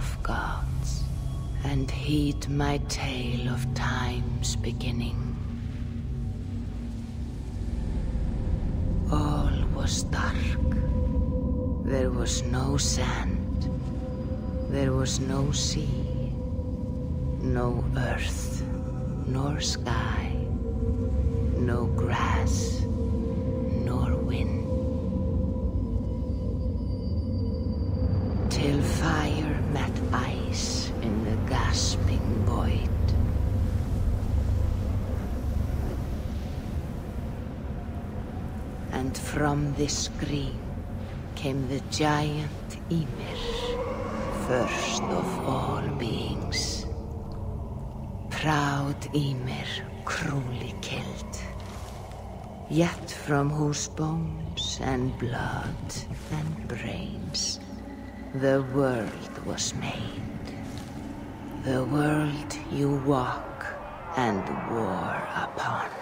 of gods, and heed my tale of time's beginning. All was dark. There was no sand. There was no sea. No earth, nor sky. No grass, this screen came the giant Ymir, first of all beings. Proud Ymir, cruelly killed. Yet from whose bones and blood and brains the world was made. The world you walk and war upon.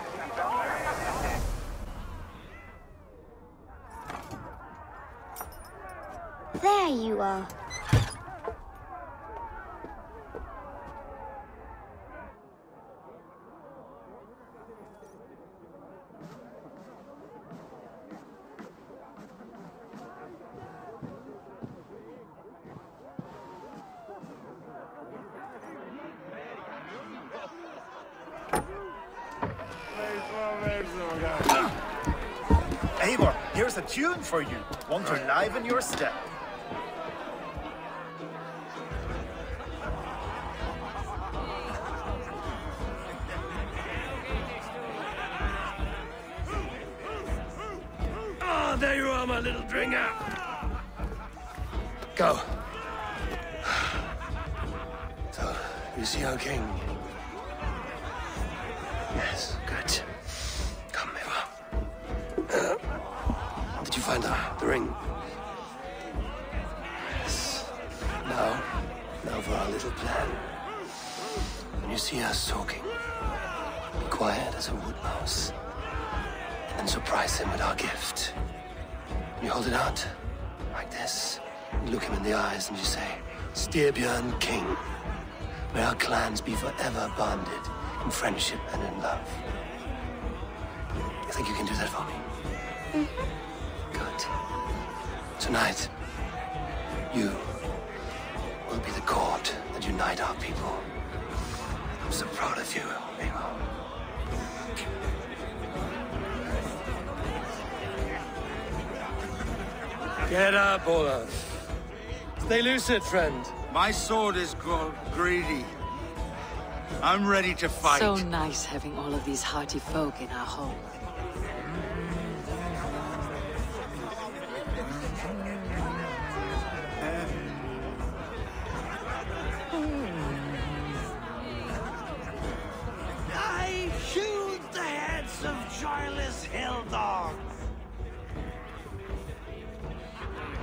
There you are. Styrbjörn King. May our clans be forever bonded in friendship and in love. You think you can do that for me? Mm-hmm. Good. Tonight, you will be the cord that unite our people. I'm so proud of you, Eivor. Get up, Olaf. Stay lucid, friend. My sword is called Greedy. I'm ready to fight. So nice having all of these hearty folk in our home. I hewed the heads of joyless hill dogs.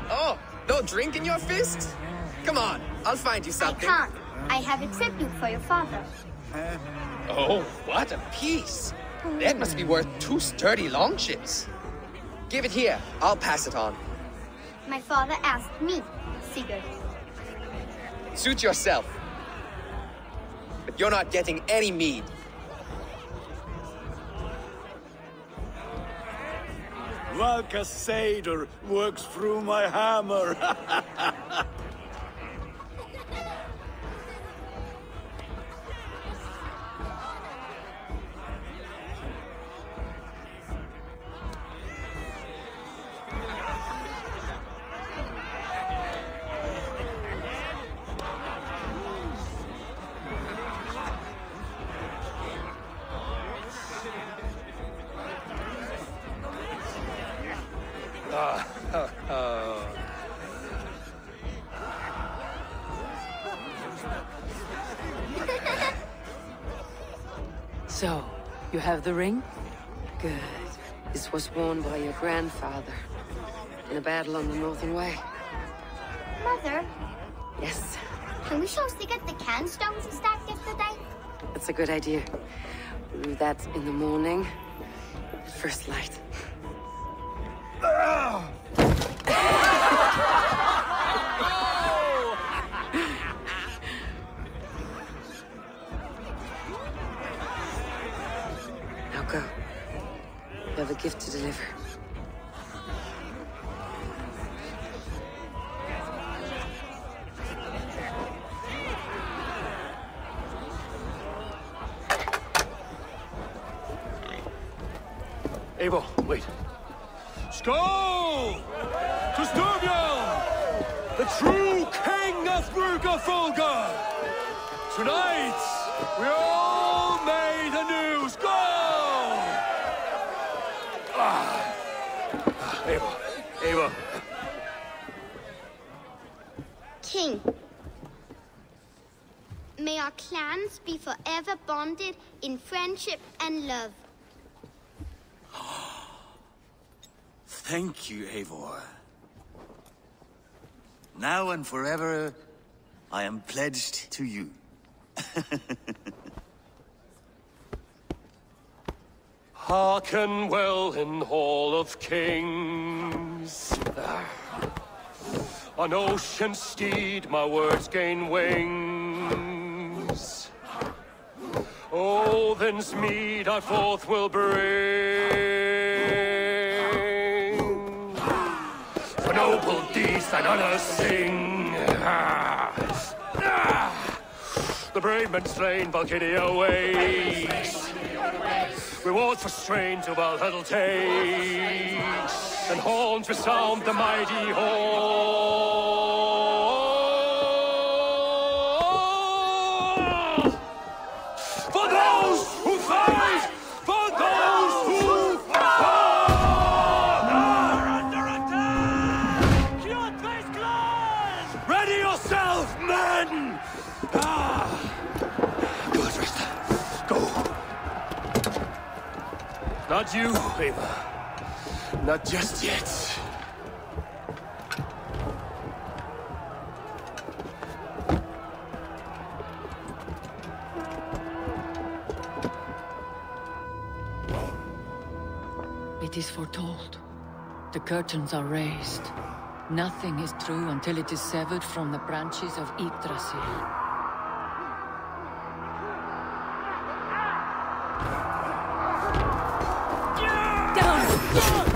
Oh, no drink in your fist? Come on, I'll find you something. I can't. I have a tribute for your father. Oh, what a piece! That must be worth two sturdy longships. Give it here, I'll pass it on. My father asked me, Sigurd. Suit yourself. But you're not getting any mead. Like a satyr works through my hammer. you have the ring? Good. This was worn by your grandfather in a battle on the Northern Way. Mother, Yes, can we show Sigurd the can stones he stacked yesterday? that's a good idea. We'll do that in the morning. First light. Now and forever, I am pledged to you. Hearken well in Hall of Kings. On ocean steed, my words gain wings. Odin's mead I forth will bring. Noble deeds thine honor sing. Ah. The brave men slain, Valkyria waits. Rewards for strain to Valhalla takes, and horns resound the mighty horn. Not you, Eivor. Not just yet. It is foretold. The curtains are raised. Nothing is true until it is severed from the branches of Yggdrasil. Eivor!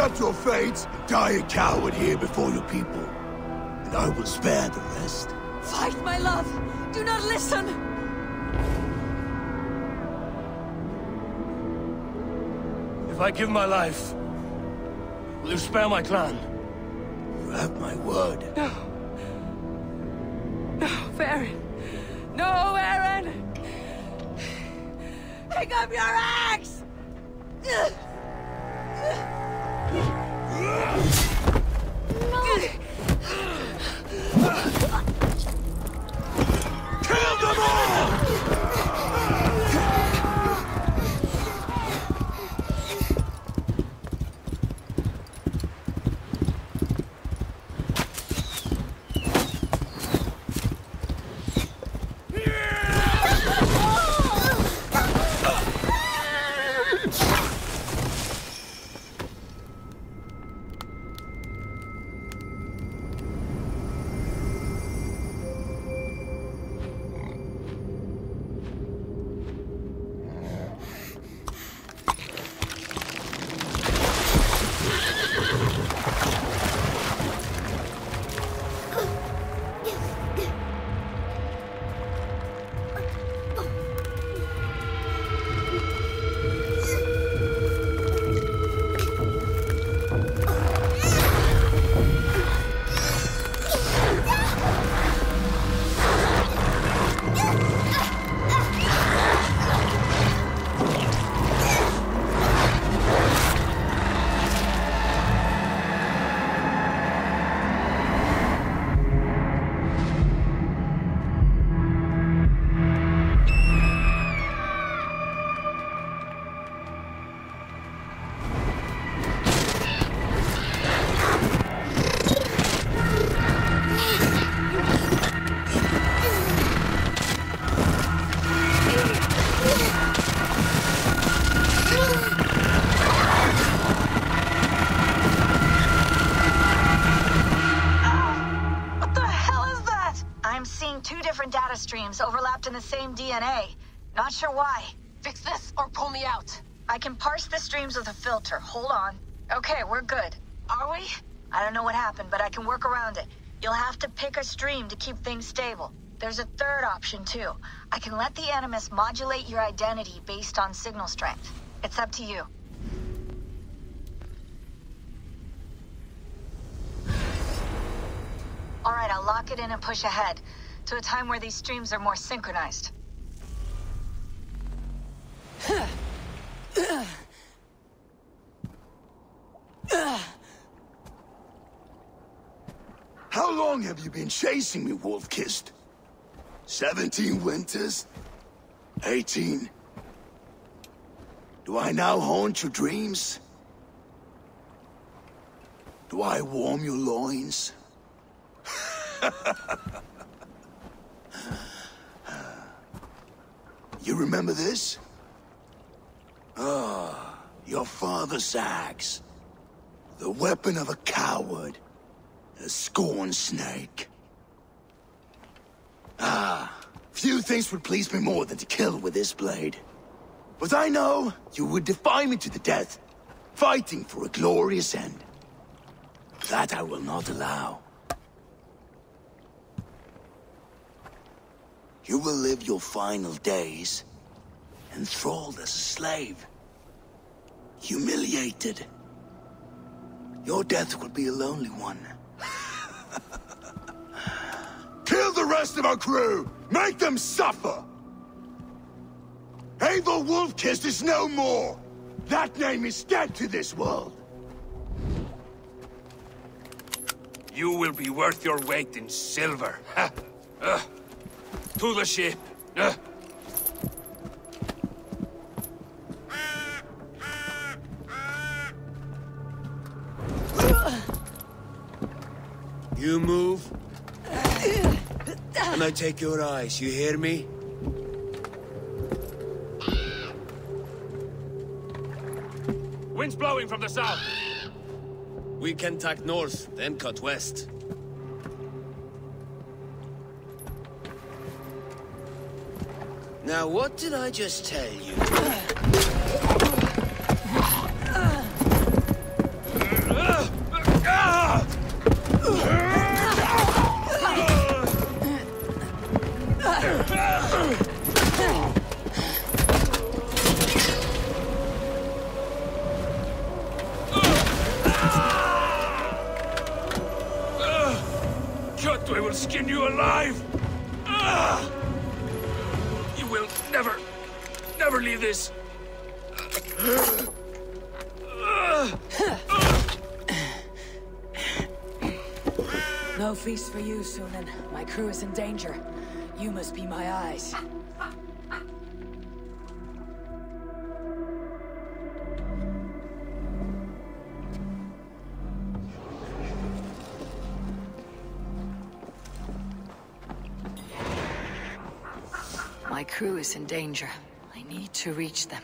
Accept your fate, die a coward here before your people, and I will spare the rest. Fight, my love! Do not listen! If I give my life, will you spare my clan? You have my word. No. No, streams overlapped in the same DNA. Not sure why. Fix this or pull me out. I can parse the streams with a filter. Hold on. Okay, we're good. Are we? I don't know what happened, but I can work around it. You'll have to pick a stream to keep things stable. There's a third option, too. I can let the Animus modulate your identity based on signal strength. It's up to you. All right, I'll lock it in and push ahead to a time where these streams are more synchronized. How long have you been chasing me, Wolf-Kissed? Seventeen winters? Eighteen? Do I now haunt your dreams? Do I warm your loins? you remember this? Ah, your father's axe. The weapon of a coward. A scorn snake. Ah, few things would please me more than to kill with this blade. But I know you would defy me to the death, fighting for a glorious end. That I will not allow. You will live your final days enthralled as a slave. Humiliated. Your death will be a lonely one. Kill the rest of our crew! Make them suffer! Eivor Wolf-Kissed is no more! That name is dead to this world! You will be worth your weight in silver. Uh, to the ship. Uh. You move, and I take your eyes, you hear me? Wind's blowing from the south. We can tack north, then cut west. Now, what did I just tell you? In danger. You must be my eyes. My crew is in danger. I need to reach them.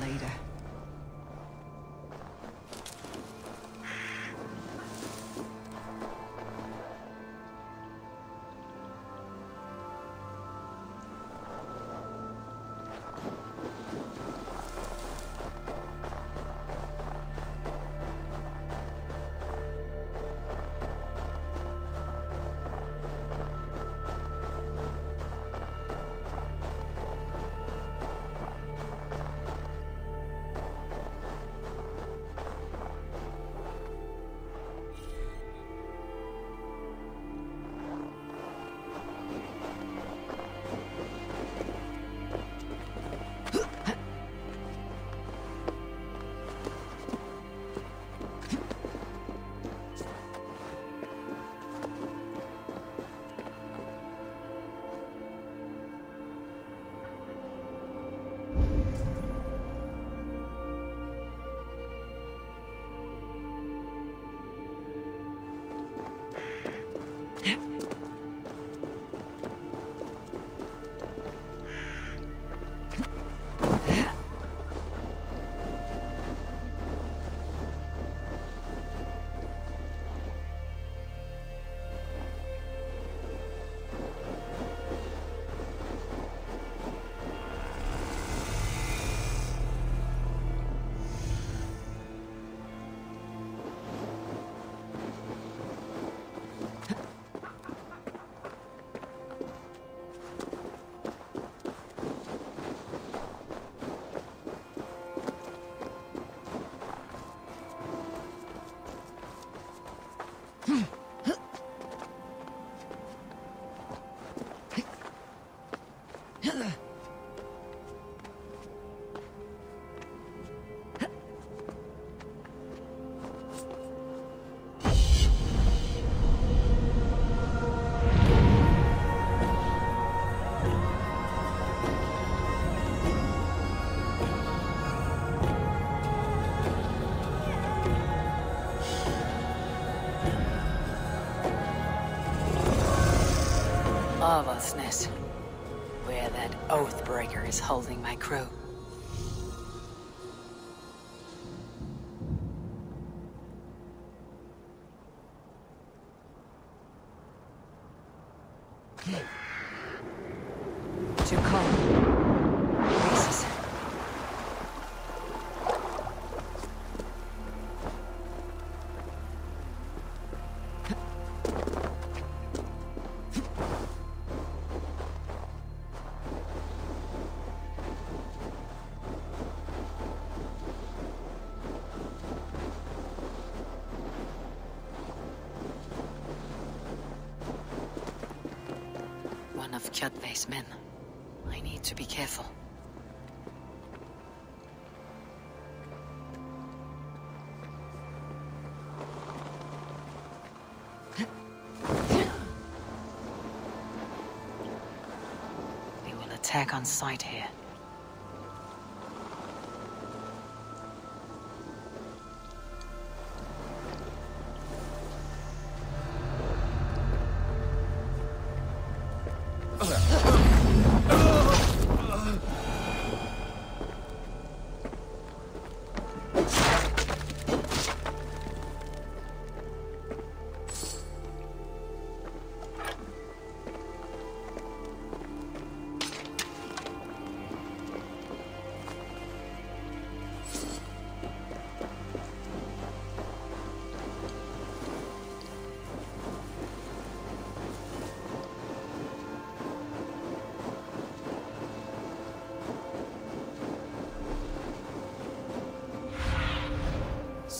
Later. Avaldsnes, where that Oathbreaker is holding my crew. Kjotve's men. I need to be careful. We will attack on sight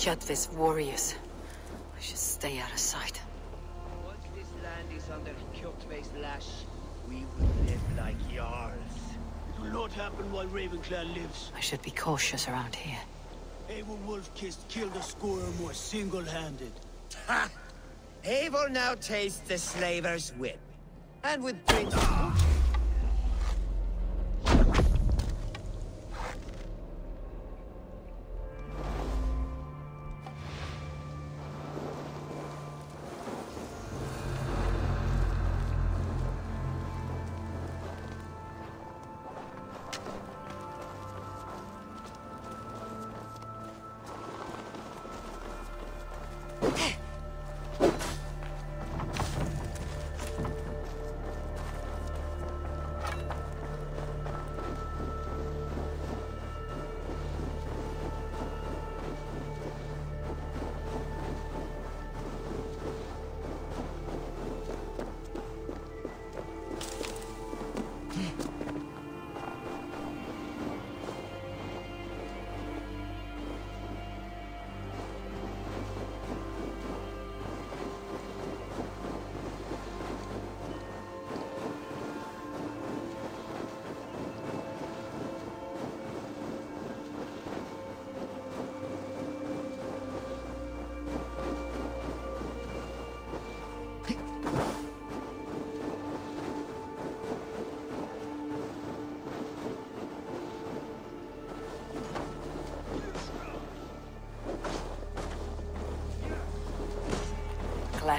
Kjotve's warriors. I should stay out of sight. Once this land is under Kjotve's lash, we will live like Jarls. It will not happen while Ravenclaw lives. I should be cautious around here. Eivor Wolf-Kissed killed a score or more single-handed. Ha! Eivor now tastes the slaver's whip. And with Prince...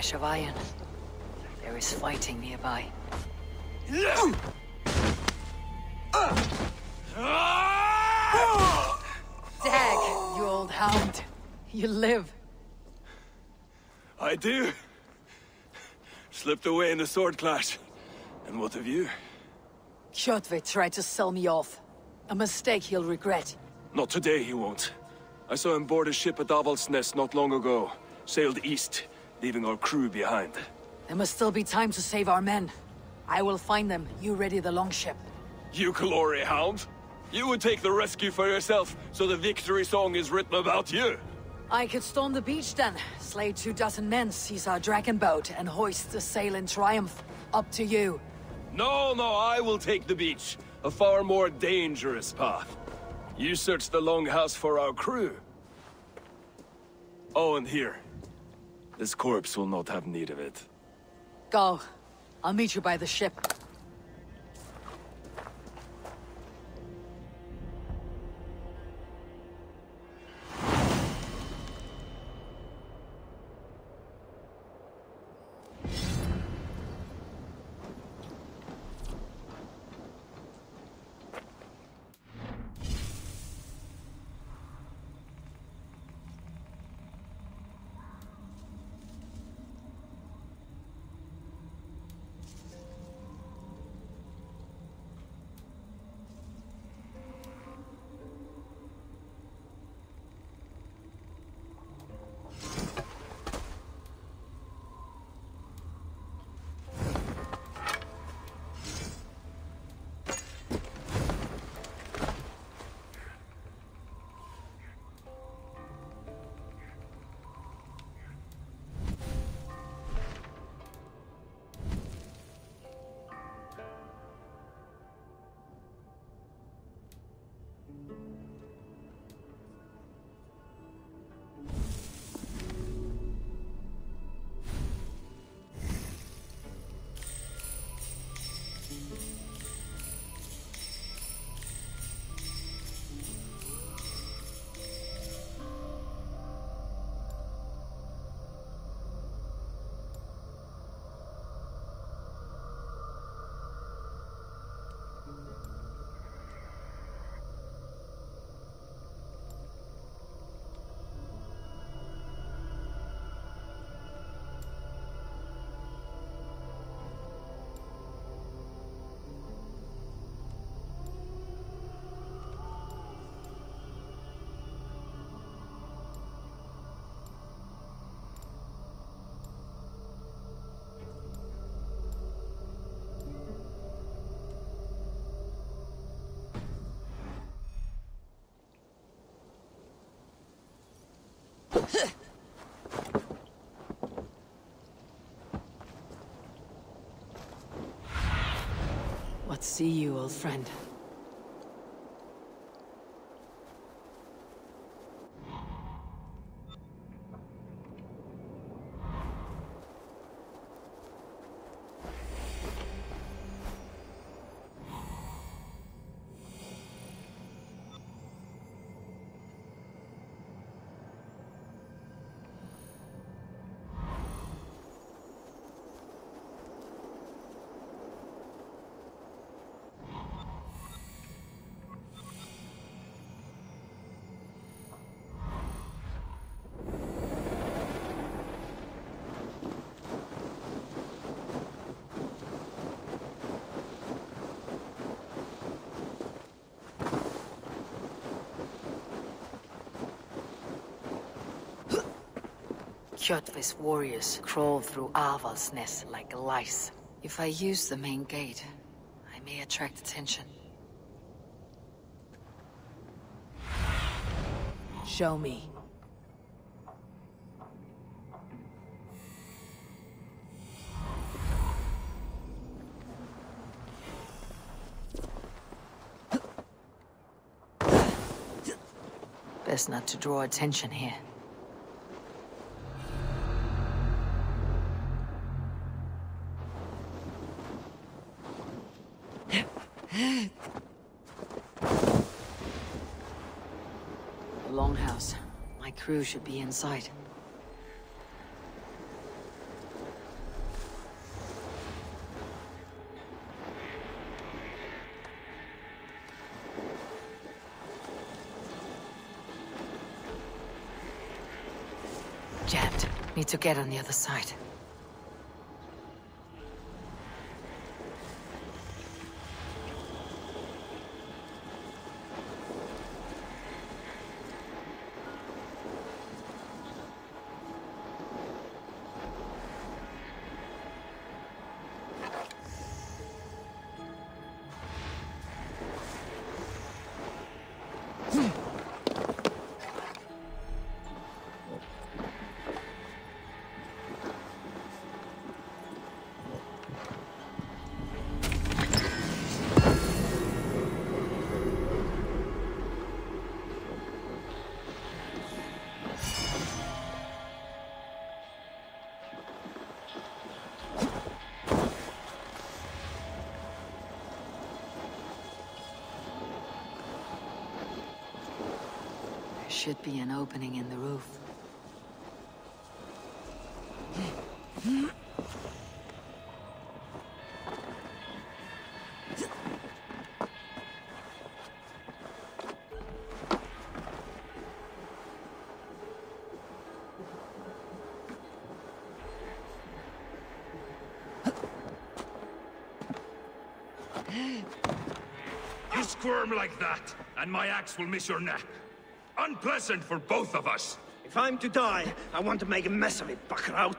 Clash of Iron. There is fighting nearby. Dag, you old hound. You live. I do. Slipped away in the sword clash. And what of you? Kjotve tried to sell me off. A mistake he'll regret. Not today, he won't. I saw him board a ship at Avaldsnes not long ago. Sailed east, leaving our crew behind. There must still be time to save our men. I will find them. You ready the longship. You glory hound? You would take the rescue for yourself, so the victory song is written about you. I could storm the beach then, slay two dozen men, seize our dragon boat, and hoist the sail in triumph. Up to you. No, no, I will take the beach. A far more dangerous path. You search the longhouse for our crew. Oh, and here. This corpse will not have need of it. Go. I'll meet you by the ship. What see you, old friend? Kjotve's warriors crawl through Avaldsnes like lice. If I use the main gate, I may attract attention. Show me. Best not to draw attention here. The Longhouse. My crew should be inside. Jammed. Need to get on the other side. Opening in the roof. You squirm like that, and my axe will miss your neck. Unpleasant for both of us. If I'm to die, I want to make a mess of it, Bakraut.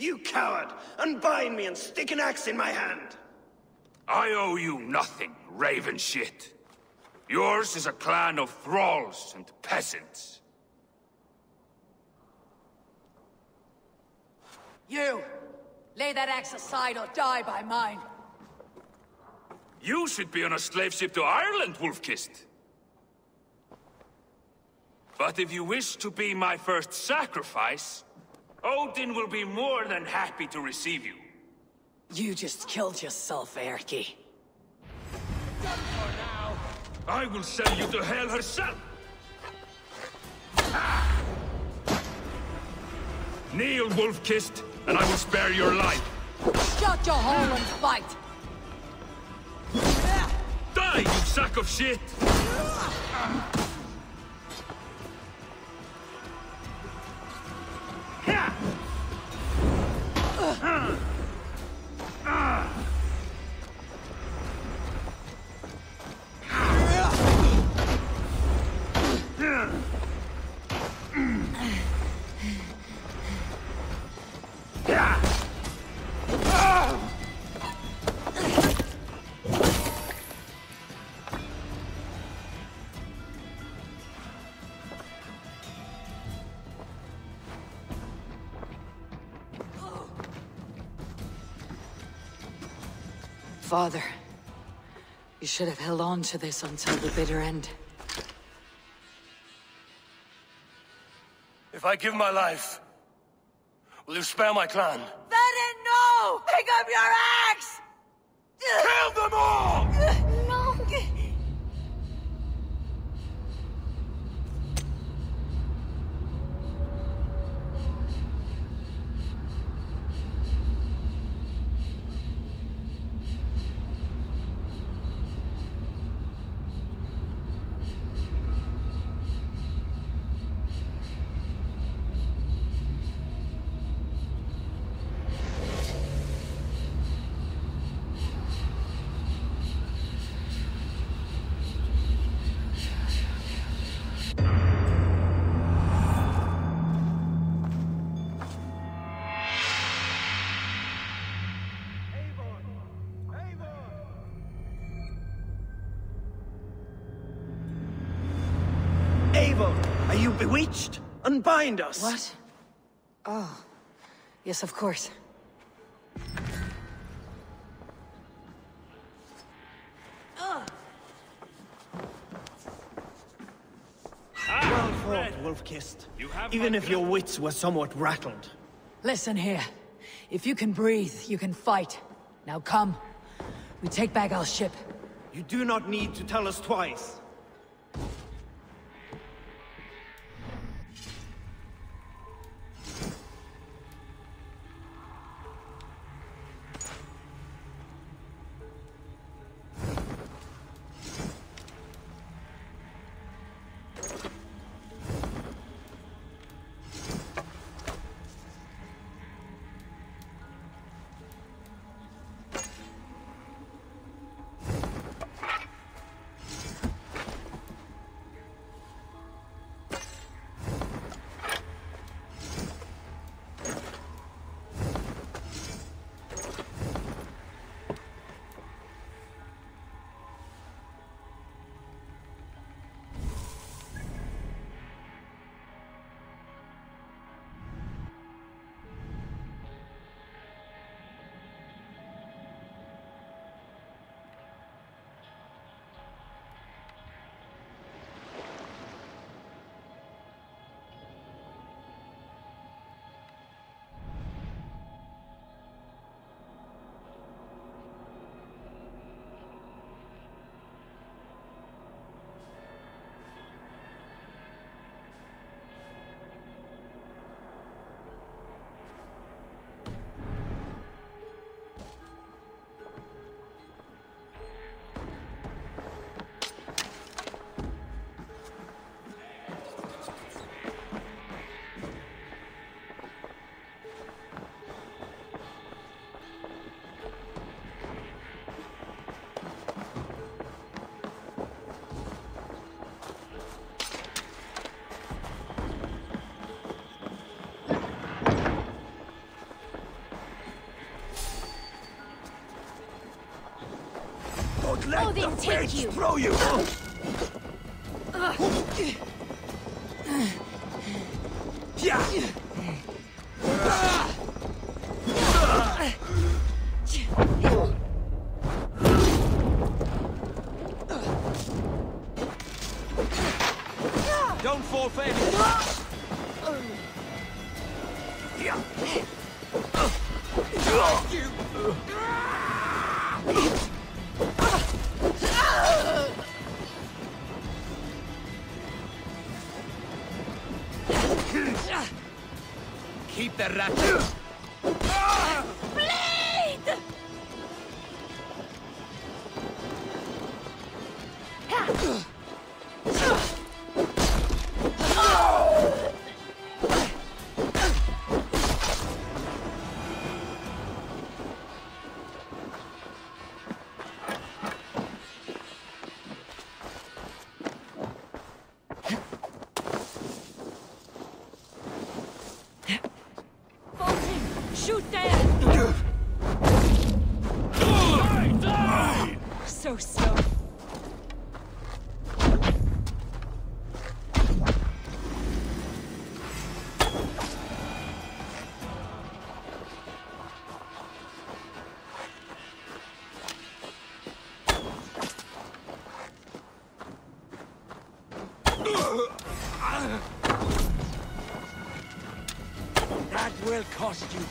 You coward! Unbind me and stick an axe in my hand! I owe you nothing, raven shit. Yours is a clan of thralls and peasants. You! Lay that axe aside or die by mine. You should be on a slave ship to Ireland, Wolf-Kissed. But if you wish to be my first sacrifice, Odin will be more than happy to receive you. You just killed yourself, Erki. I will send you to hell herself! Ah! Kneel, Wolf-Kissed, and I will spare your life. Shut your hole and fight! Die, you sack of shit! Father, you should have held on to this until the bitter end. If I give my life, will you spare my clan? Venin, no! Pick up your axe! Kill them all! Bewitched? Unbind us! What? Oh. Yes, of course. Well fought, Wolf-Kissed. Even if your wits were somewhat rattled. Listen here. If you can breathe, you can fight. Now come. We take back our ship. You do not need to tell us twice. Thank you. Throw you. Yeah. Don't forfeit. Cost you.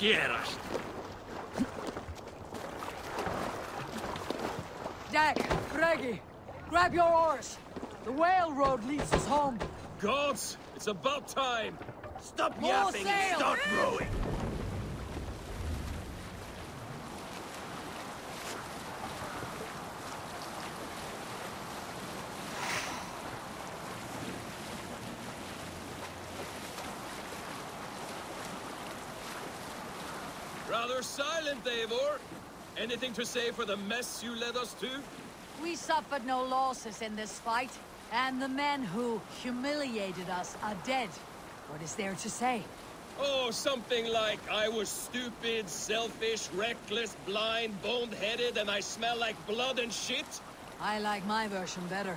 Er að. Dag, Greggy, grab your oars. The whale road leads us home. Gods, it's about time. Stop More yapping and start rowing. Rather silent, Eivor. Anything to say for the mess you led us to? We suffered no losses in this fight, and the men who humiliated us are dead. What is there to say? Oh, something like I was stupid, selfish, reckless, blind, bone-headed, and I smell like blood and shit? I like my version better.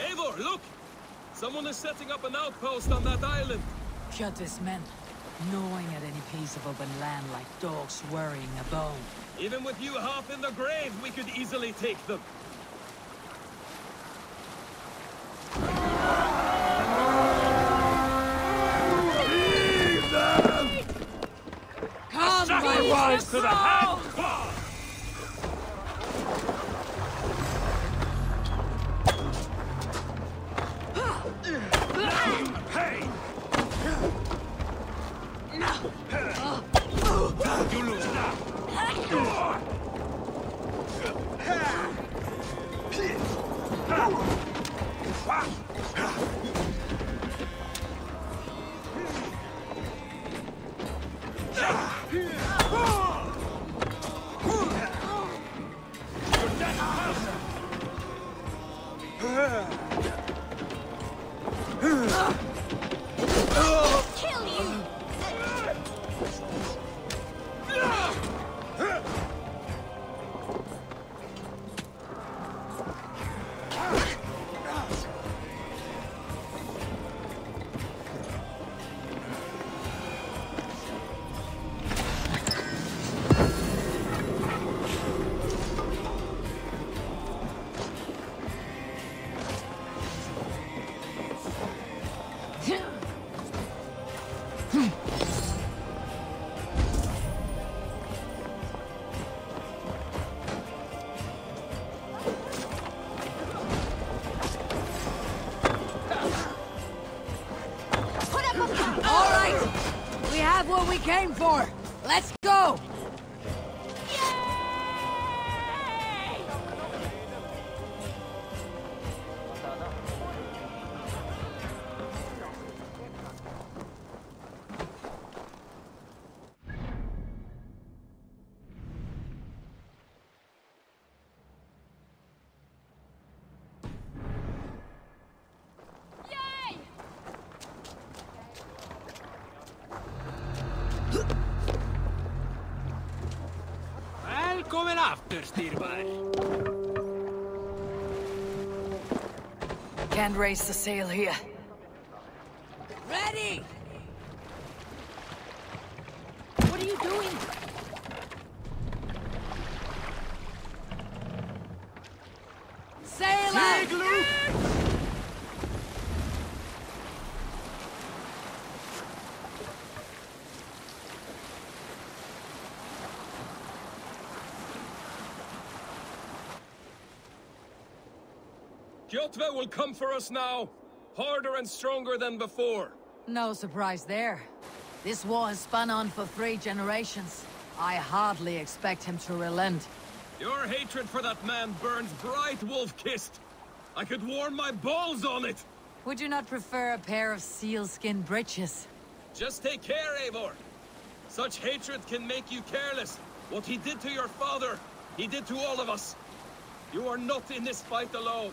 Eivor, look! Someone is setting up an outpost on that island. Cut Kjotve's men, gnawing at any piece of open land like dogs worrying a bone. Even with you half in the grave, we could easily take them. Leave them! Come, Sacrifice to the hand! Came for! Raise the sail here. Ready! What are you doing? Sail out! Kjotve will come for us now, harder and stronger than before. No surprise there. This war has spun on for three generations. I hardly expect him to relent. Your hatred for that man burns bright, wolf-kissed. I could warm my balls on it. Would you not prefer a pair of sealskin breeches? Just take care, Eivor. Such hatred can make you careless. What he did to your father, he did to all of us. You are not in this fight alone.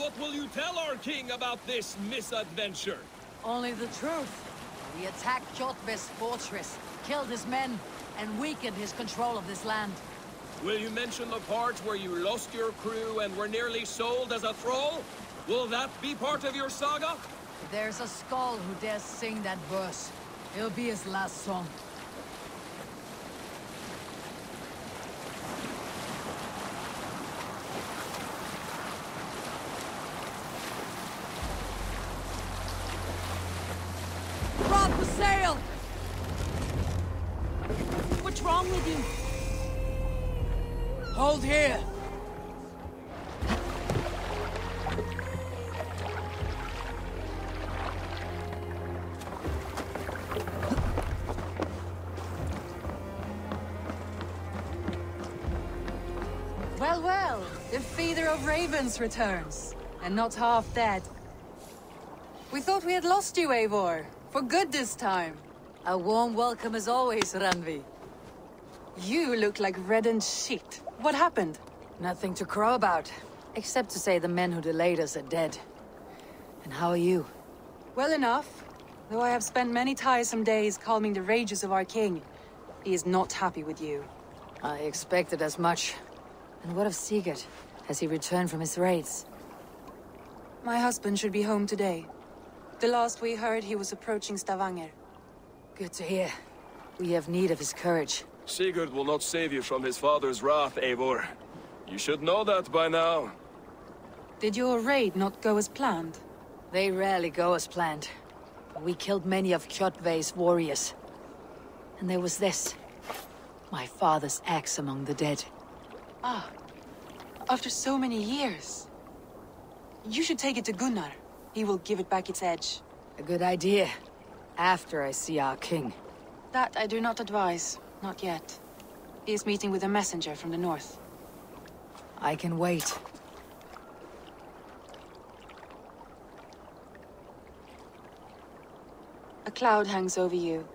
What will you tell our king about this misadventure? Only the truth. We attacked Kjotve's fortress, killed his men, and weakened his control of this land. Will you mention the part where you lost your crew and were nearly sold as a thrall? Will that be part of your saga? There's a skald who dares sing that verse. It'll be his last song. Drop the sail! What's wrong with you? Hold here! Well, well, the feeder of ravens returns, and not half dead. We thought we had lost you, Eivor, for good this time. A warm welcome as always, Randvi. You look like reddened shit. What happened? Nothing to crow about, except to say the men who delayed us are dead. And how are you? Well enough, though I have spent many tiresome days calming the rages of our king. He is not happy with you. I expected as much. And what of Sigurd? Has he returned from his raids? My husband should be home today. The last we heard, he was approaching Stavanger. Good to hear. We have need of his courage. Sigurd will not save you from his father's wrath, Eivor. You should know that by now. Did your raid not go as planned? They rarely go as planned. We killed many of Kjotve's warriors. And there was this. My father's axe among the dead. Ah, after so many years. You should take it to Gunnar. He will give it back its edge. A good idea. After I see our king. That I do not advise. Not yet. He is meeting with a messenger from the north. I can wait. A cloud hangs over you.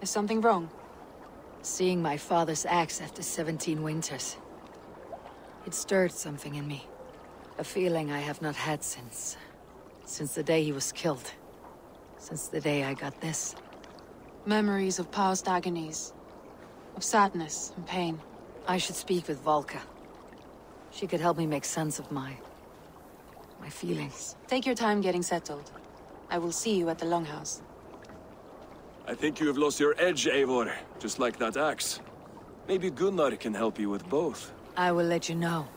Is something wrong? Seeing my father's axe after 17 winters. It stirred something in me. A feeling I have not had since... since the day he was killed. Since the day I got this. Memories of past agonies. Of sadness and pain. I should speak with Valka. She could help me make sense of my... my feelings. Take your time getting settled. I will see you at the Longhouse. I think you have lost your edge, Eivor. Just like that axe. Maybe Gunnar can help you with both. I will let you know.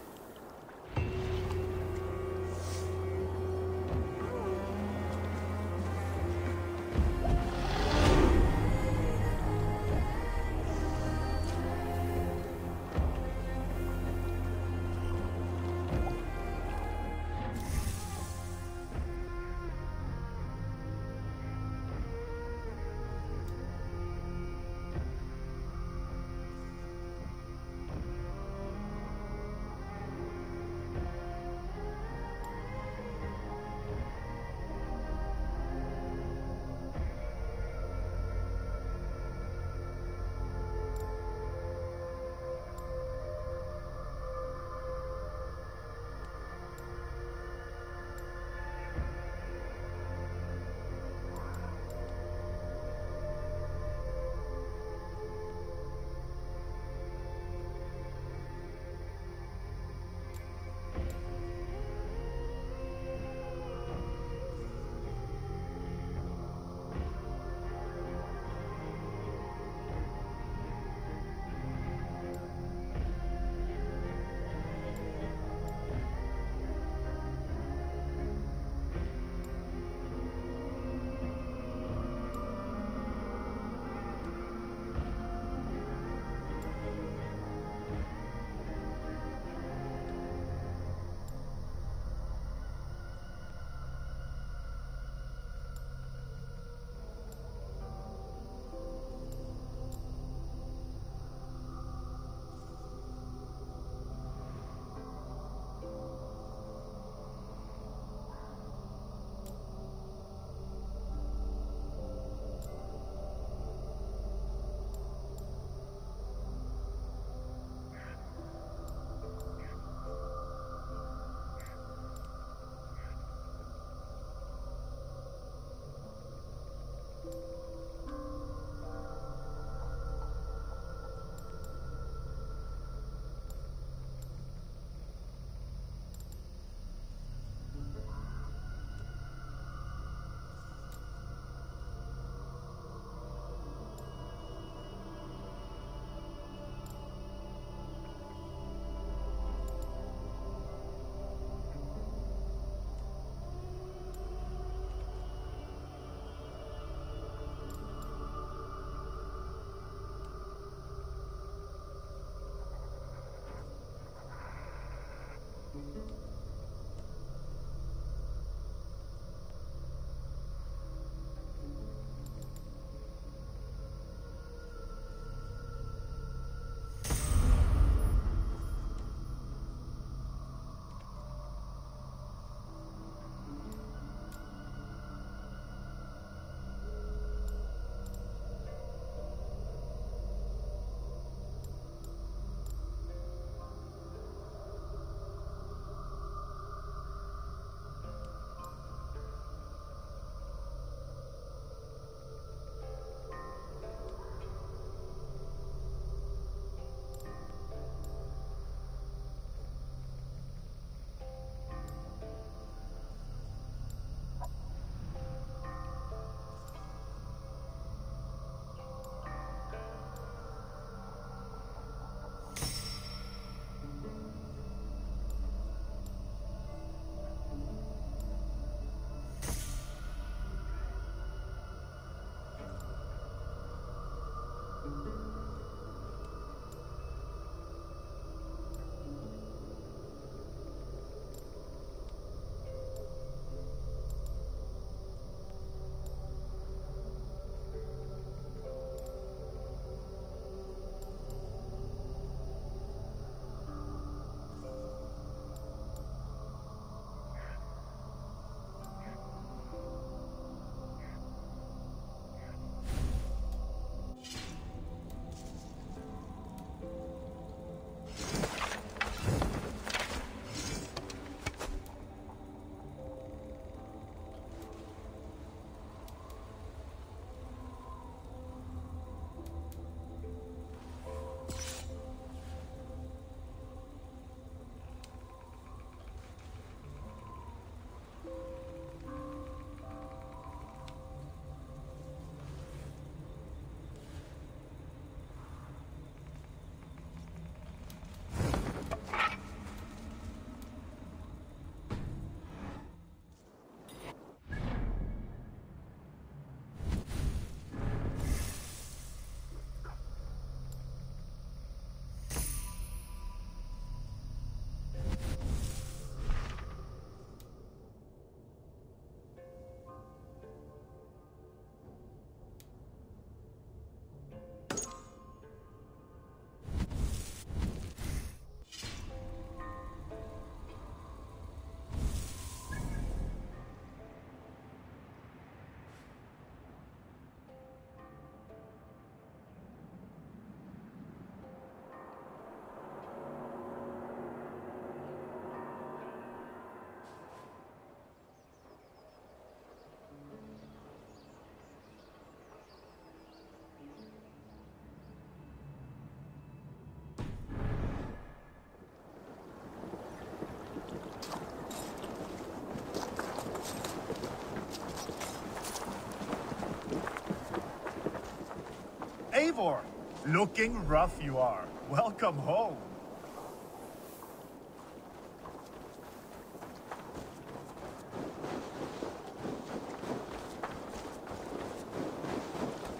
Eivor, looking rough you are. Welcome home.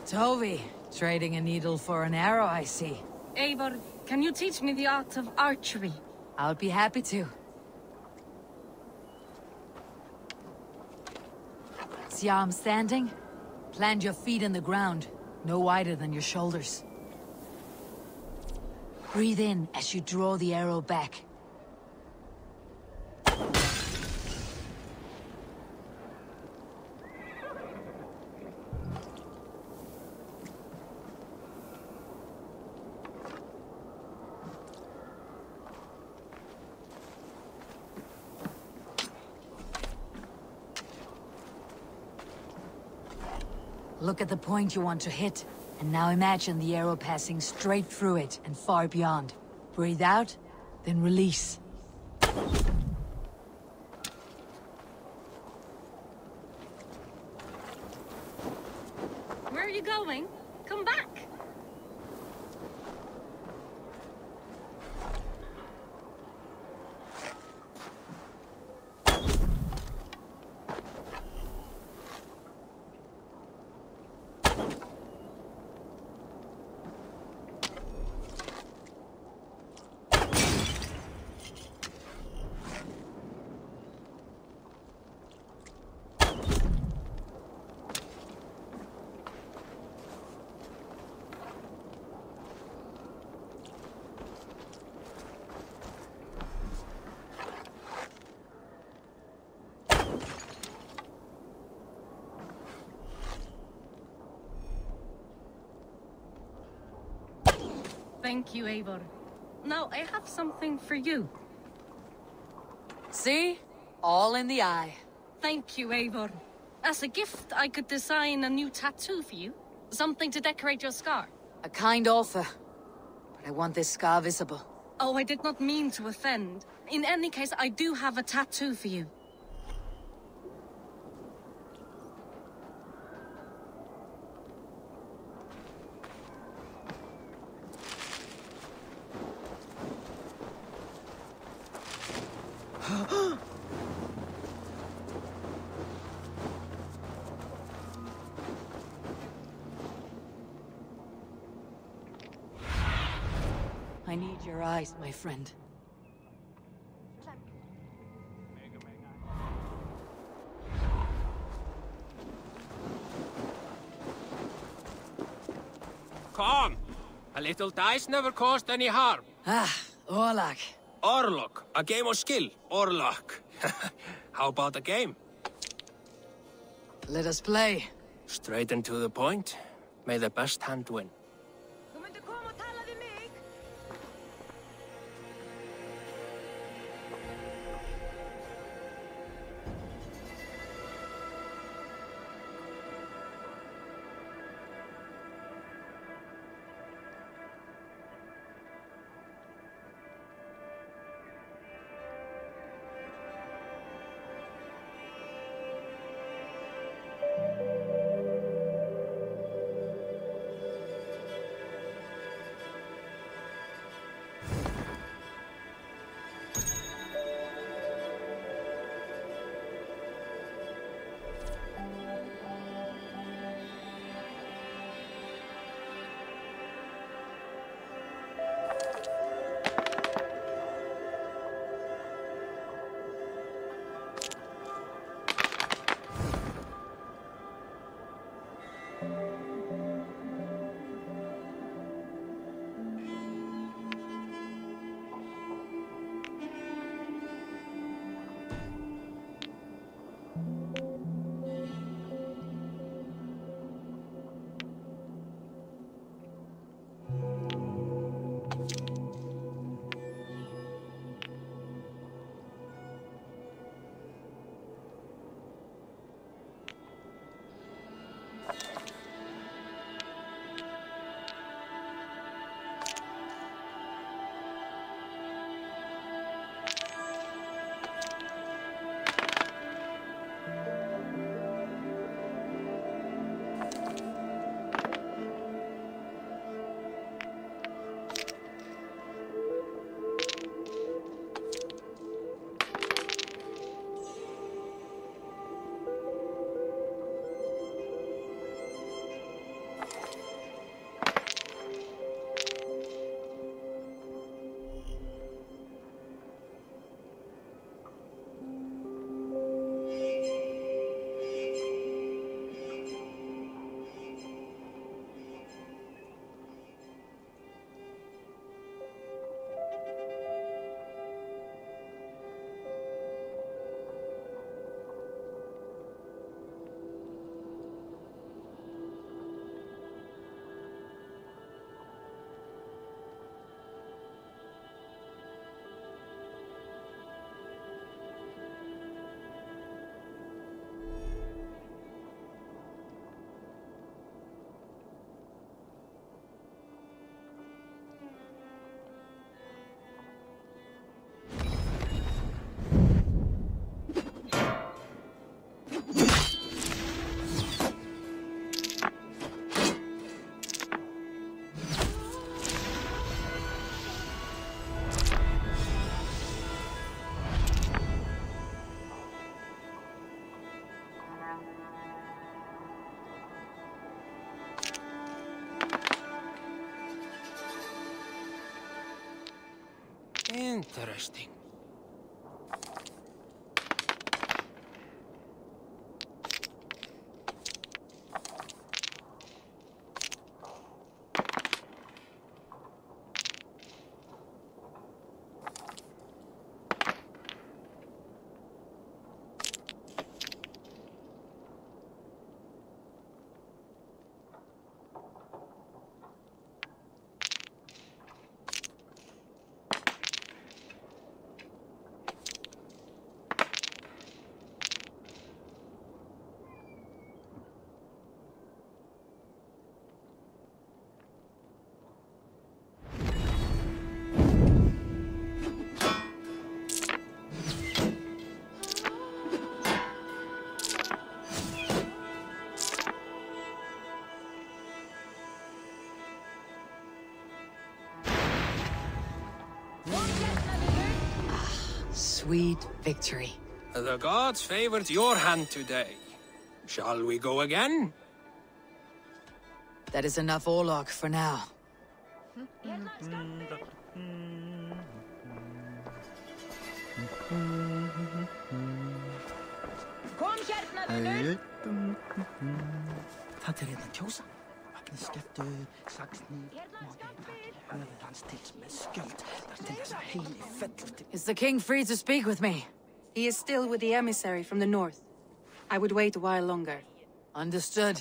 Tovi, trading a needle for an arrow, I see. Eivor, can you teach me the art of archery? I'll be happy to. See how I'm standing? Plant your feet in the ground, no wider than your shoulders. Breathe in as you draw the arrow back. At the point you want to hit, and now imagine the arrow passing straight through it and far beyond. Breathe out, then release. Where are you going? Come back! Thank you, Eivor. Now, I have something for you. See? All in the eye. Thank you, Eivor. As a gift, I could design a new tattoo for you. Something to decorate your scar. A kind offer. But I want this scar visible. Oh, I did not mean to offend. In any case, I do have a tattoo for you. I my friend. Come. A little dice never caused any harm. Ah, Orlog. Orlog. A game of skill. Orlog. How about a game? Let us play. Straight and to the point. May the best hand win. Interesting. Sweet victory. The gods favored your hand today. Shall we go again? That is enough Orlog for now. King free to speak with me? He is still with the emissary from the north. I would wait a while longer. Understood.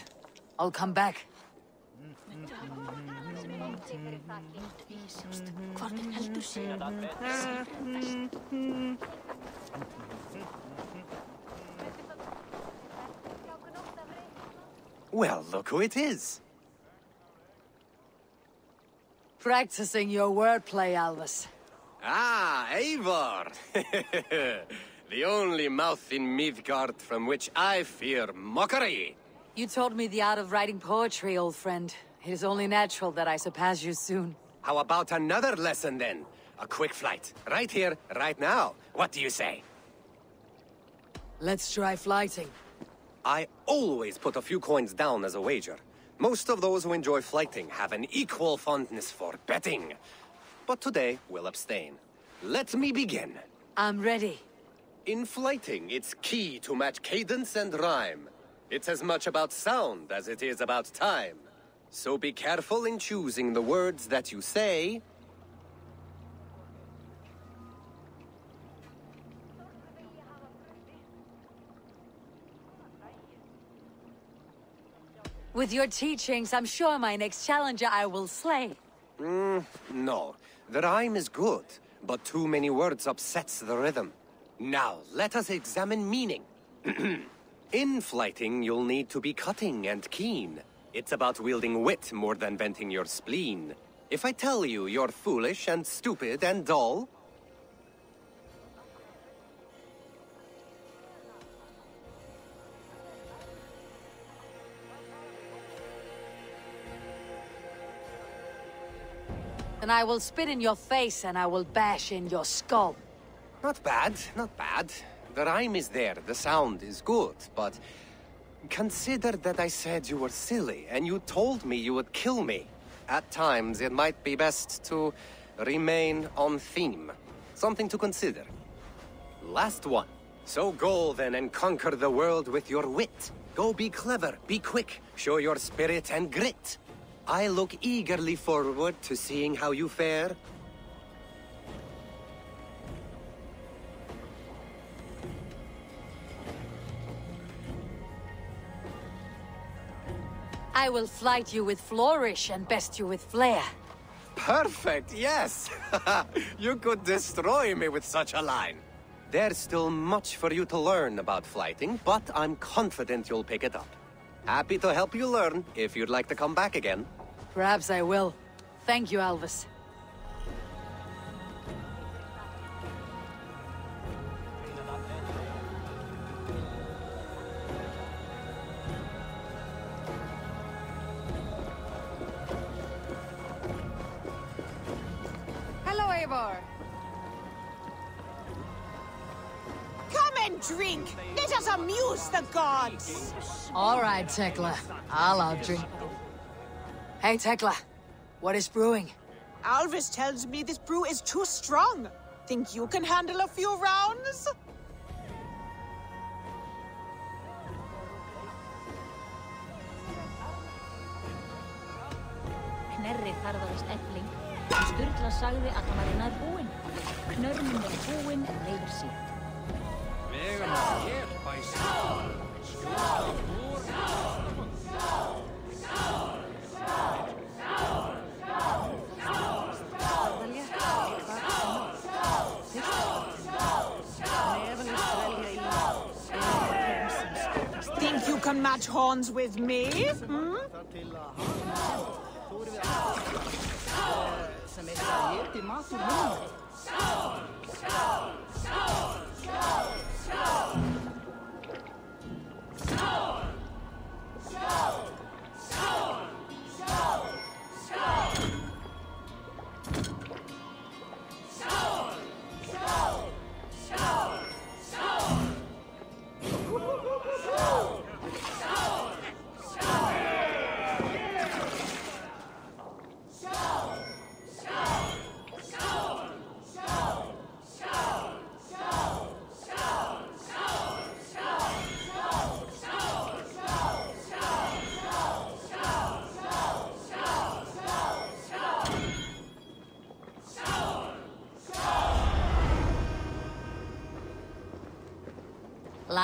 I'll come back. Hvorn heldur sig? Well, look who it is. Practicing your wordplay, Alvis. Ah, Eivor! the only mouth in Midgard from which I fear mockery. You taught me the art of writing poetry, old friend. It is only natural that I surpass you soon. How about another lesson then? A quick flight. Right here, right now. What do you say? Let's try flyting. I always put a few coins down as a wager. Most of those who enjoy flyting have an equal fondness for betting. But today, we'll abstain. Let me begin. I'm ready. In flyting, it's key to match cadence and rhyme. It's as much about sound as it is about time. So be careful in choosing the words that you say. With your teachings, I'm sure my next challenger I will slay. Mm, no. The rhyme is good, but too many words upsets the rhythm. Now, let us examine meaning. In flyting, you'll need to be cutting and keen. It's about wielding wit more than venting your spleen. If I tell you you're foolish and stupid and dull, Then I will spit in your face and I will bash in your skull. Not bad, not bad. The rhyme is there, the sound is good, but... Consider that I said you were silly, and you told me you would kill me. At times, it might be best to remain on theme. Something to consider. Last one. So go then and conquer the world with your wit. Go be clever, be quick, show your spirit and grit. I look eagerly forward to seeing how you fare. I will flight you with flourish and best you with flair. Perfect, yes! you could destroy me with such a line. There's still much for you to learn about flyting, but I'm confident you'll pick it up. Happy to help you learn if you'd like to come back again. Perhaps I will. Thank you, Alvis. Hello, Eivor. And drink. Let us amuse the gods. All right, Tekla. I'll outdrink. Hey, Tekla. What is brewing? Alvis tells me this brew is too strong. Think you can handle a few rounds? Knerri þarfaðist efling og Sturla sagði að hann væri nær búinn. Knörmin er búinn Think you can match horns with me? Hmm?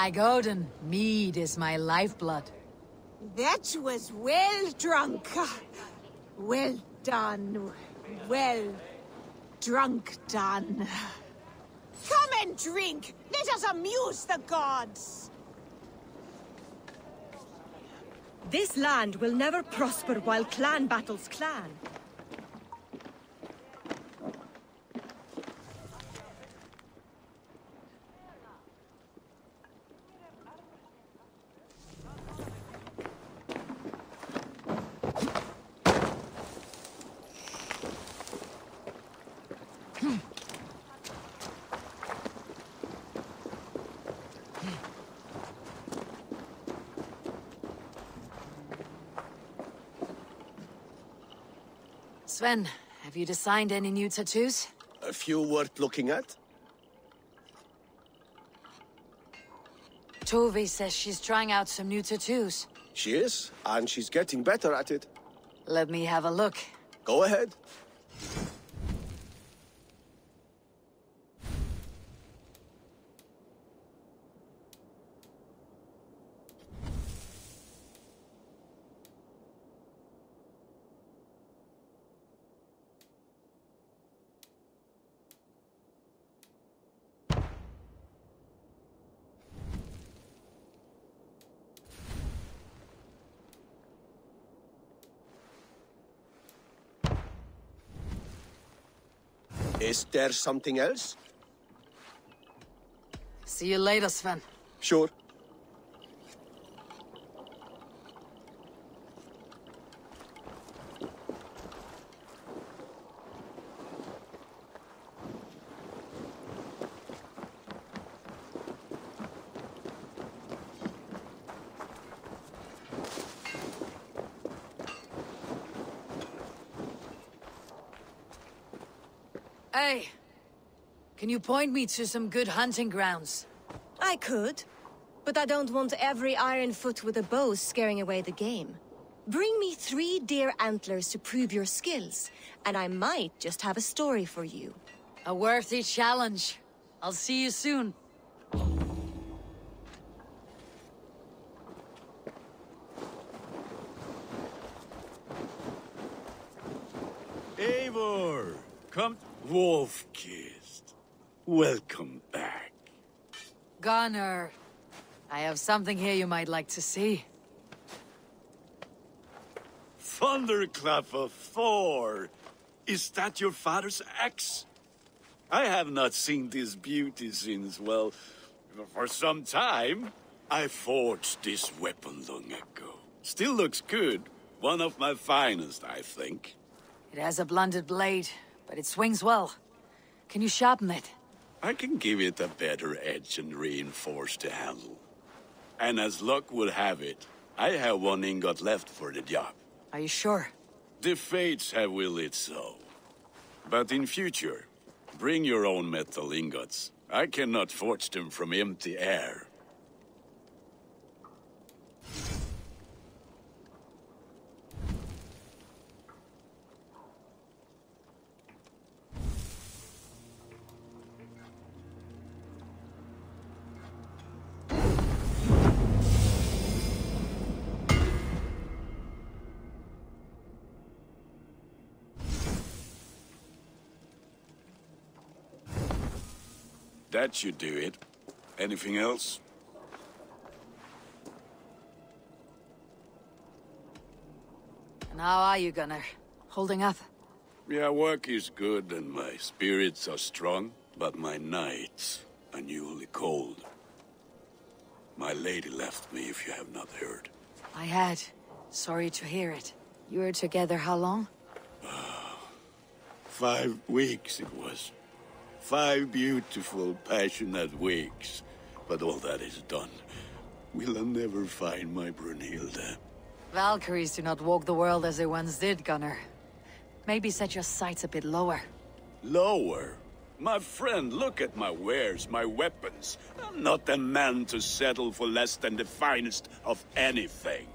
Like Odin, mead is my lifeblood. That was well drunk. Well done. Well drunk done. Come and drink. Let us amuse the gods. This land will never prosper while clan battles clan. Sven, have you designed any new tattoos? A few worth looking at? Tove says she's trying out some new tattoos. She is, and she's getting better at it. Let me have a look. Go ahead. Is there something else? See you later, Sven. Sure. Hey, can you point me to some good hunting grounds? I could, but I don't want every iron foot with a bow scaring away the game. Bring me three deer antlers to prove your skills, and I might just have a story for you. A worthy challenge. I'll see you soon. Eivor! Come, Wolf-Kissed. Welcome back. Gunnar, I have something here you might like to see. Thunderclap of Thor! Is that your father's axe? I have not seen this beauty since, well, for some time. I forged this weapon long ago. Still looks good. One of my finest, I think. It has a blunted blade, but it swings well. Can you sharpen it? I can give it a better edge and reinforce the handle. And as luck would have it, I have one ingot left for the job. Are you sure? The fates have willed it so. But in future, Bring your own metal ingots. I cannot forge them from empty air. That should do it. Anything else? And how are you, Gunnar? Holding up? Yeah, work is good and my spirits are strong, but my nights are newly cold. My lady left me, if you have not heard. I had. Sorry to hear it. You were together how long? Ah, five weeks it was. Five beautiful, passionate weeks. But all that is done. Will I never find my Brunhilde? Valkyries do not walk the world as they once did, Gunnar. Maybe set your sights a bit lower. Lower? My friend, look at my wares, my weapons. I'm not a man to settle for less than the finest of anything.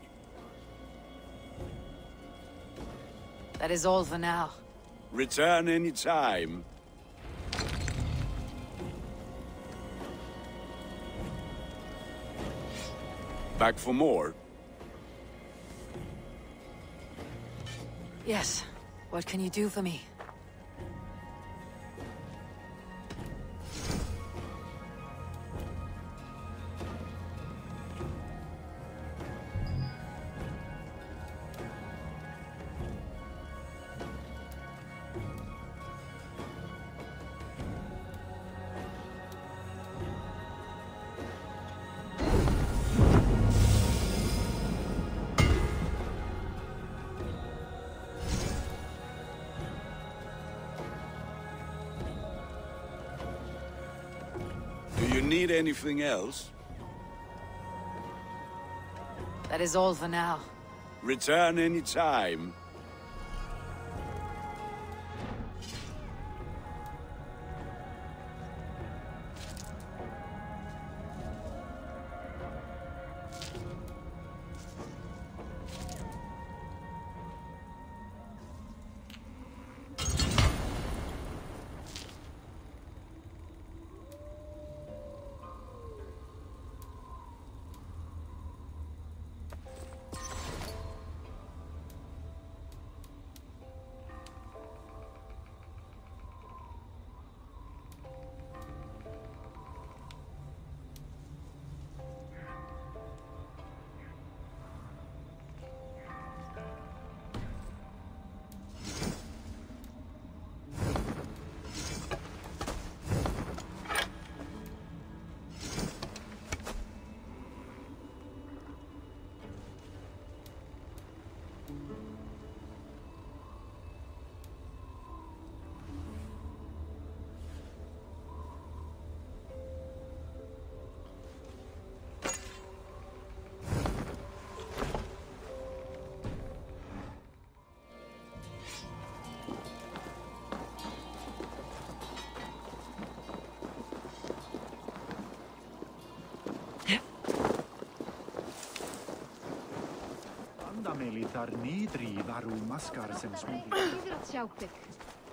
That is all for now. Return any time. Back for more? Yes. What can you do for me? Need anything else? That is all for now. Return any time.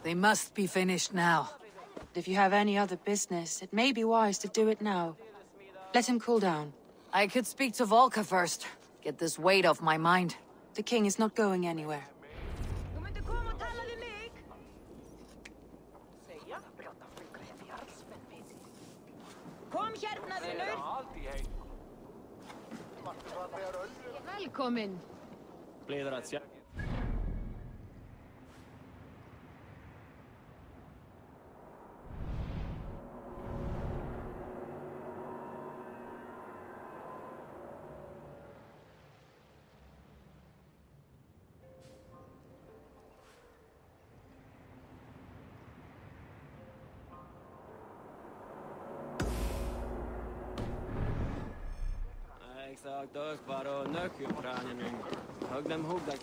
They must be finished now. If you have any other business, it may be wise to do it now. Let him cool down. I could speak to Valka first. Get this weight off my mind. The king is not going anywhere. Kom hérna, vinur! Velkomin! Exaktos bara nökjumtræninum. Högnum húgdag.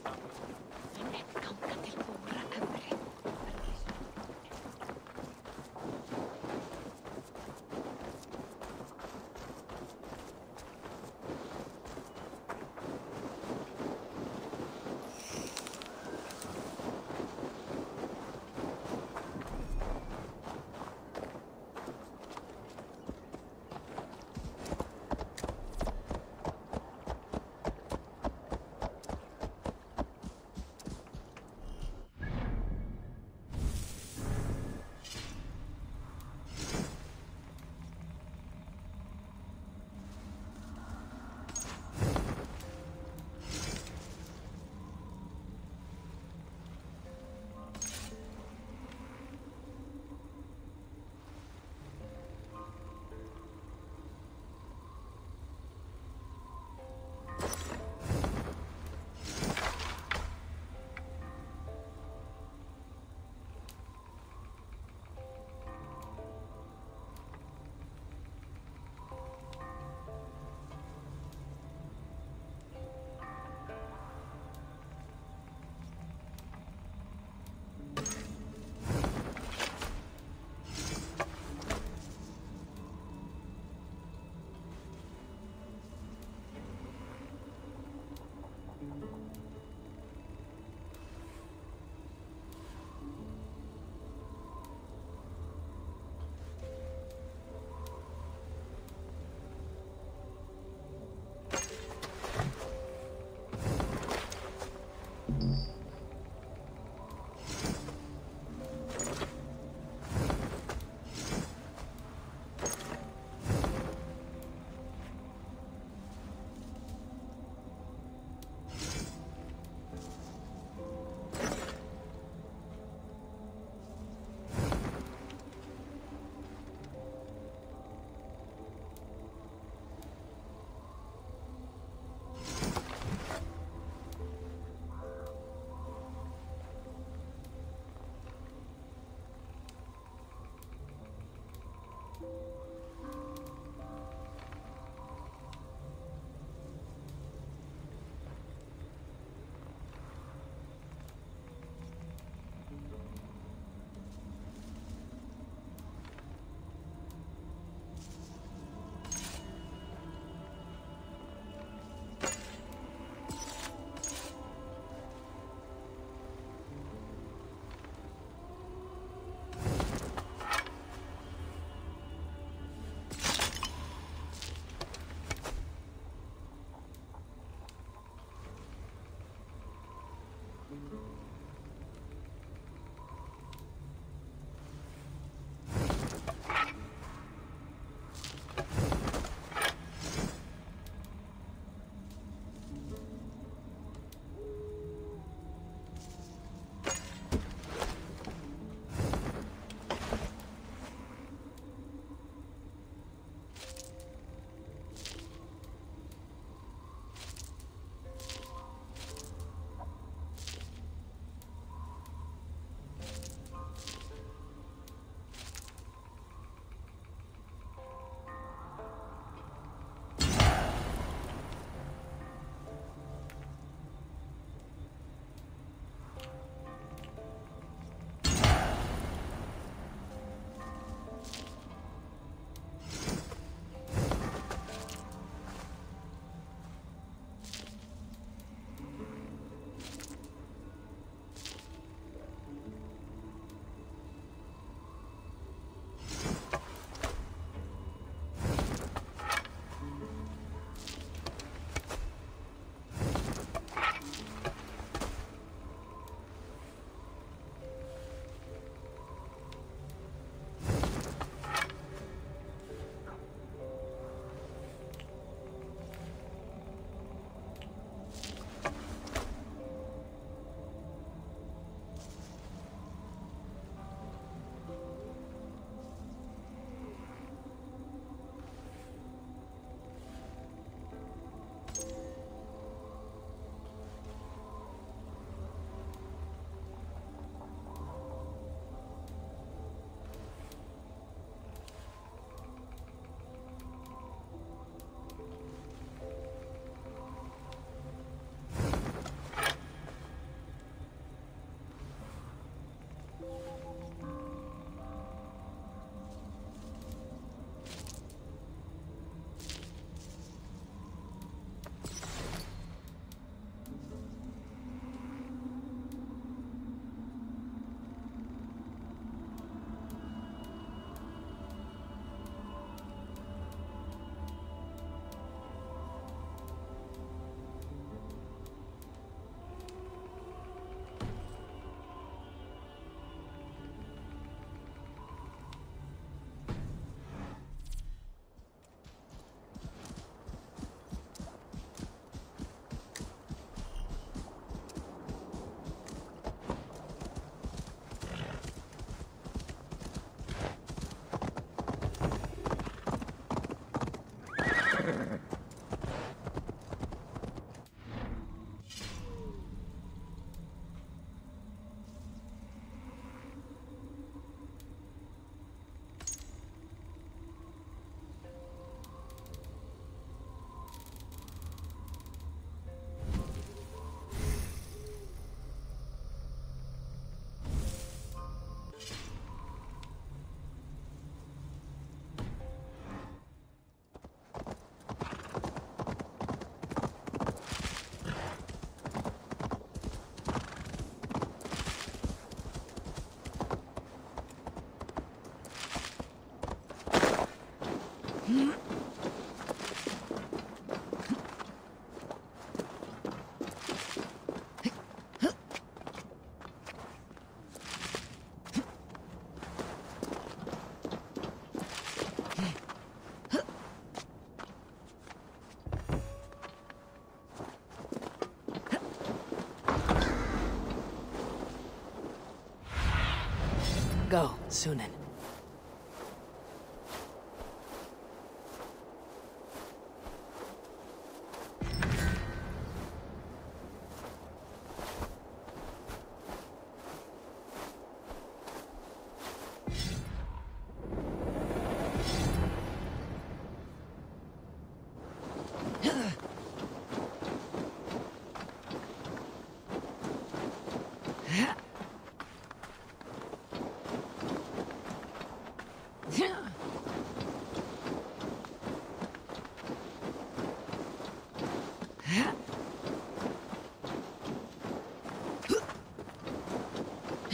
Sunan.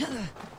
Huh?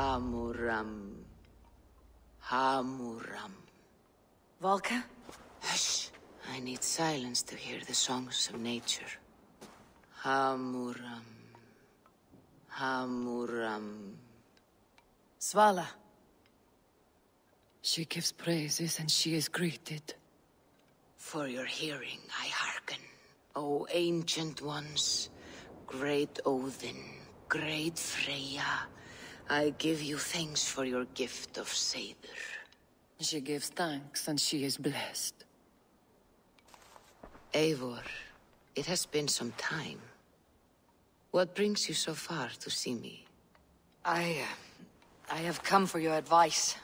Hamuram. Hamuram. Valka? Hush. I need silence to hear the songs of nature. Hamuram. Hamuram. Svala. She gives praises and she is greeted. For your hearing I hearken, O ancient ones, great Odin, great Freya. I give you thanks for your gift of Seiðr. She gives thanks and she is blessed. Eivor, it has been some time. What brings you so far to see me? I... Uh, I have come for your advice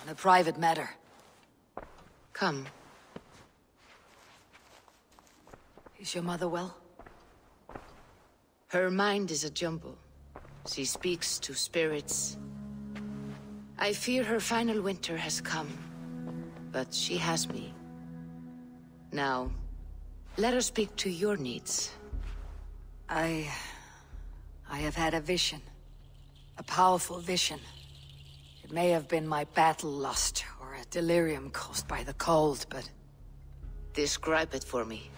on a private matter. Come. Is your mother well? Her mind is a jumble. She speaks to spirits. I fear her final winter has come, but she has me. Now, let her speak to your needs. I... I have had a vision. A powerful vision. It may have been my battle lust, or a delirium caused by the cold, but... Describe it for me.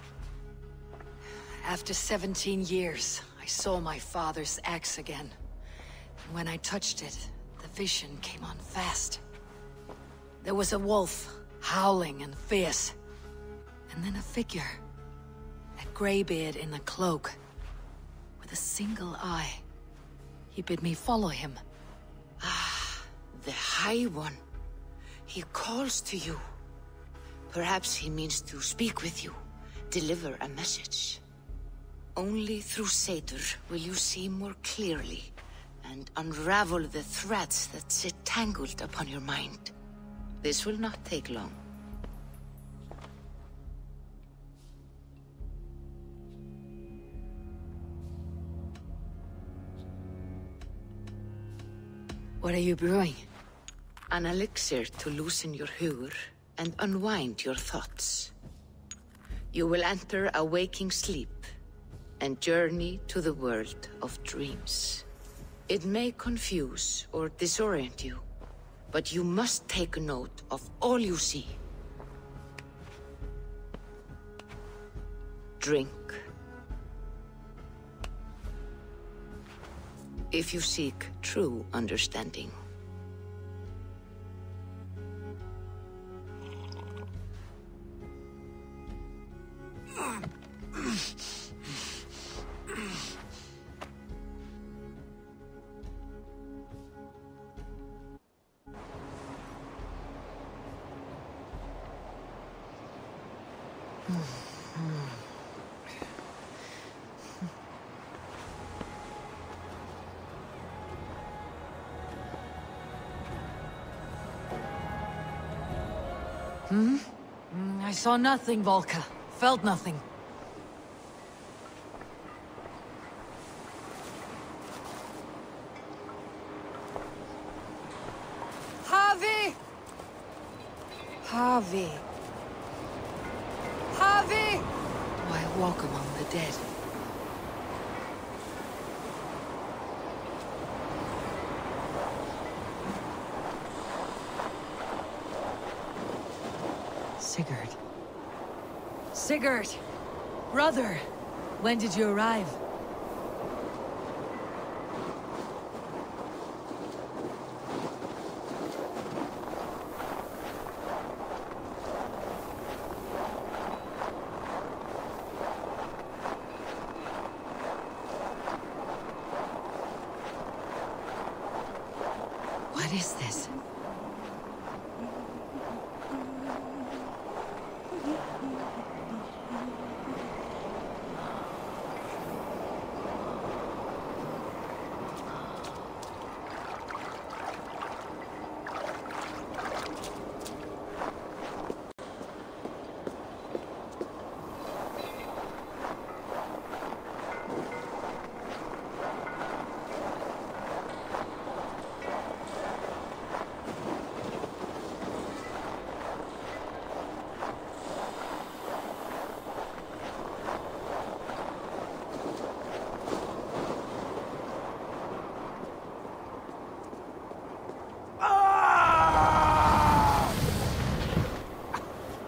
After 17 years, I saw my father's axe again. And when I touched it, the vision came on fast. There was a wolf, howling and fierce. And then a figure. A graybeard in a cloak. With a single eye. He bid me follow him. Ah, the High One. He calls to you. Perhaps he means to speak with you, deliver a message. Only through Seiðr will you see more clearly and unravel the threads that sit tangled upon your mind. This will not take long. What are you brewing? An elixir to loosen your hugur and unwind your thoughts. You will enter a waking sleep and journey to the world of dreams. It may confuse or disorient you, but you must take note of all you see. Drink. If you seek true understanding. Mm. Hmm? Mm, I saw nothing, Valka. Felt nothing. Harvey! Harvey. Harvey! Why walk among the dead? Sigurd. Sigurd! Brother! When did you arrive? What is this?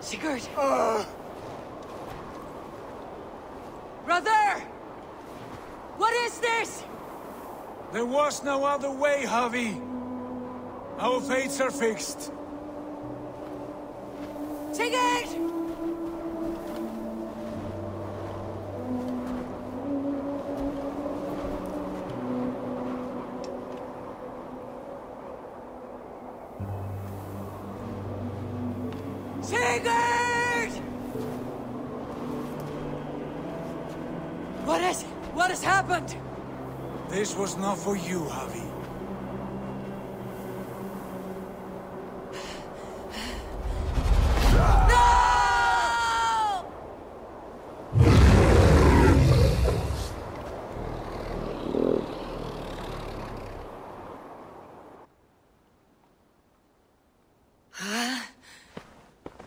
Sigurd! Brother! What is this? There was no other way, Havi. Our fates are fixed. For you, Havi. Ah!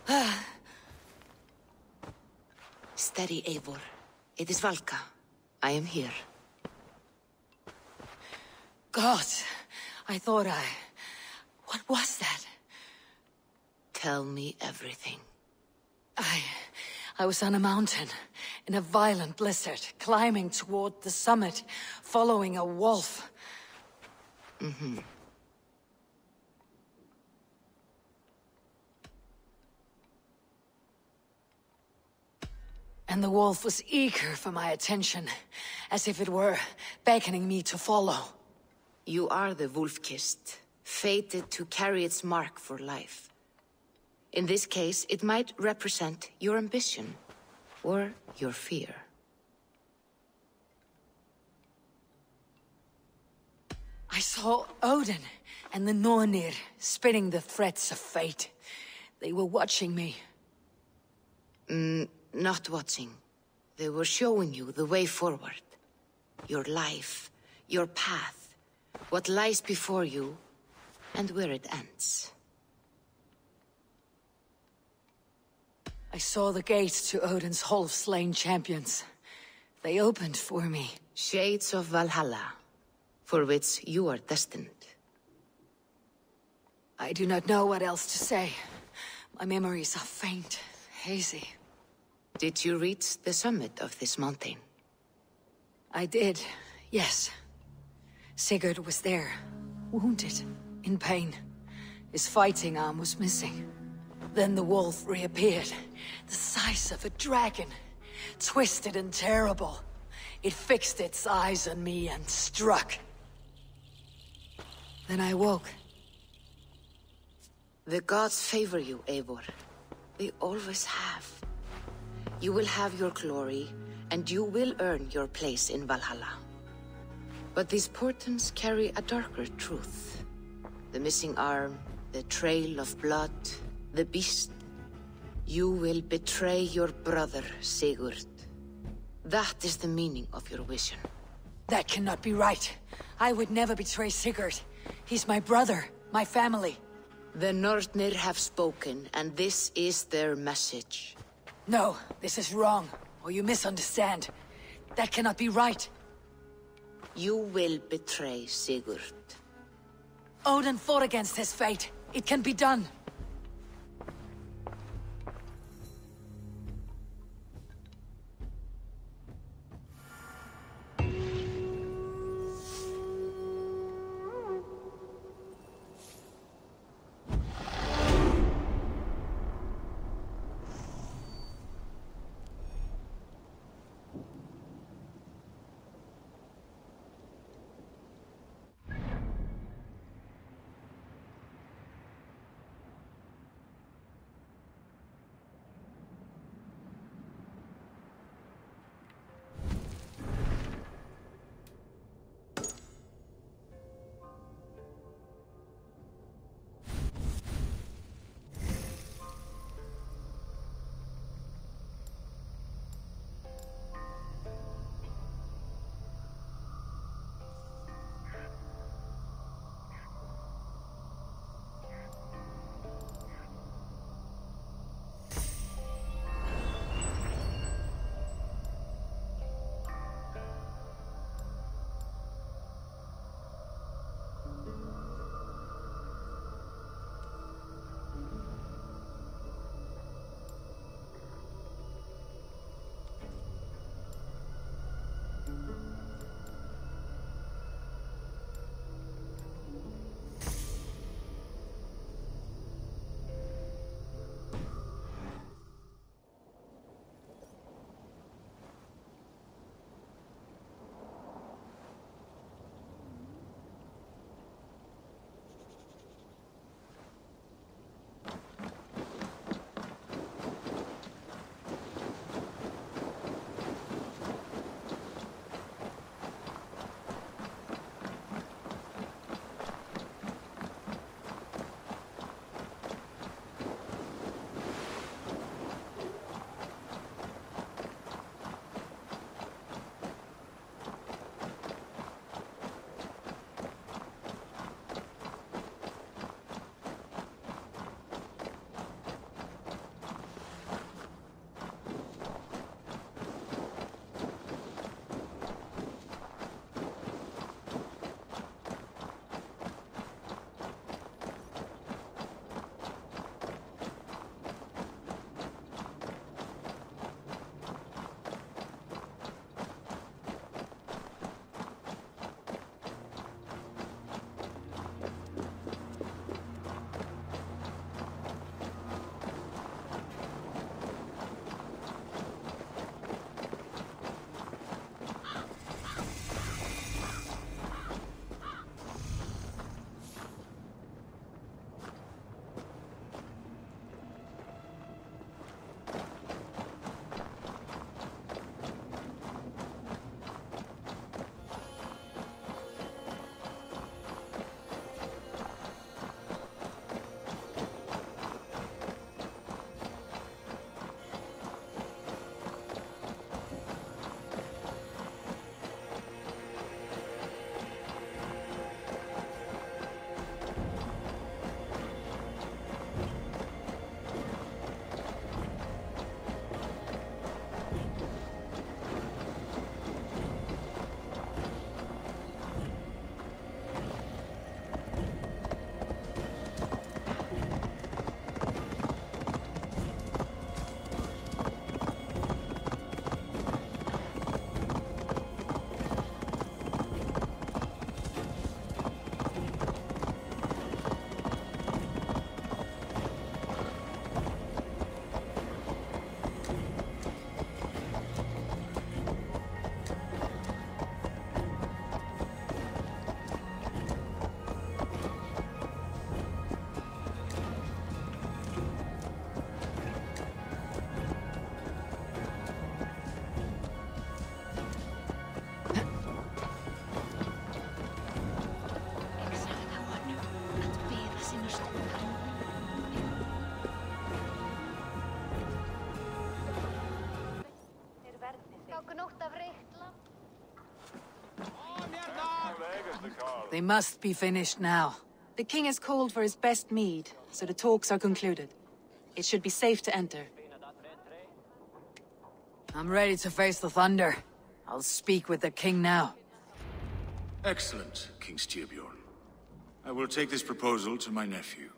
Ah! Steady, Eivor. It is Valka. I am here. God, I thought I... What was that? Tell me everything. I... I was on a mountain, in a violent blizzard, climbing toward the summit, following a wolf. Mm-hmm. And the wolf was eager for my attention, as if it were beckoning me to follow. You are the wolf-kissed, fated to carry its mark for life. In this case, it might represent your ambition, or your fear. I saw Odin and the Nornir spinning the threats of fate. They were watching me. Mm, not watching. They were showing you the way forward. Your life, your path, what lies before you, and where it ends. I saw the gates to Odin's Hall of Slain Champions. They opened for me. Shades of Valhalla, for which you are destined. I do not know what else to say. My memories are faint, hazy. Did you reach the summit of this mountain? I did, yes. Sigurd was there, wounded, in pain. His fighting arm was missing. Then the wolf reappeared, the size of a dragon, twisted and terrible. It fixed its eyes on me and struck. Then I woke. The gods favor you, Eivor. They always have. You will have your glory, and you will earn your place in Valhalla. But these portents carry a darker truth. The missing arm, the trail of blood, the beast. You will betray your brother, Sigurd. That is the meaning of your vision. That cannot be right. I would never betray Sigurd. He's my brother, my family. The Nornir have spoken, and this is their message. No, this is wrong, or you misunderstand. That cannot be right. You will betray Sigurd. Odin fought against his fate. It can be done. They must be finished now. The king has called for his best mead, so the talks are concluded. It should be safe to enter. I'm ready to face the thunder. I'll speak with the king now. Excellent, King Styrbjorn. I will take this proposal to my nephew.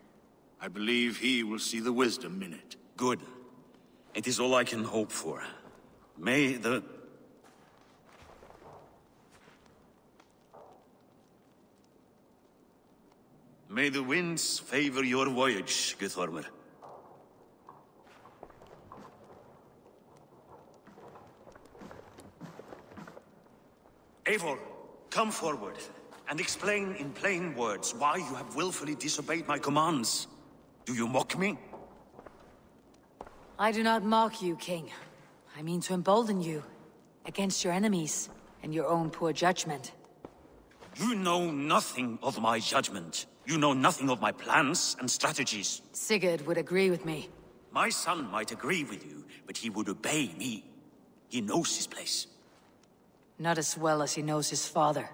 I believe he will see the wisdom in it. Good. It is all I can hope for. May the... May the winds favor your voyage, Guthormer. Eivor, come forward and explain in plain words why you have willfully disobeyed my commands. Do you mock me? I do not mock you, King. I mean to embolden you. Against your enemies, and your own poor judgment. You know nothing of my judgment. You know nothing of my plans and strategies. Sigurd would agree with me. My son might agree with you, but he would obey me. He knows his place. Not as well as he knows his father.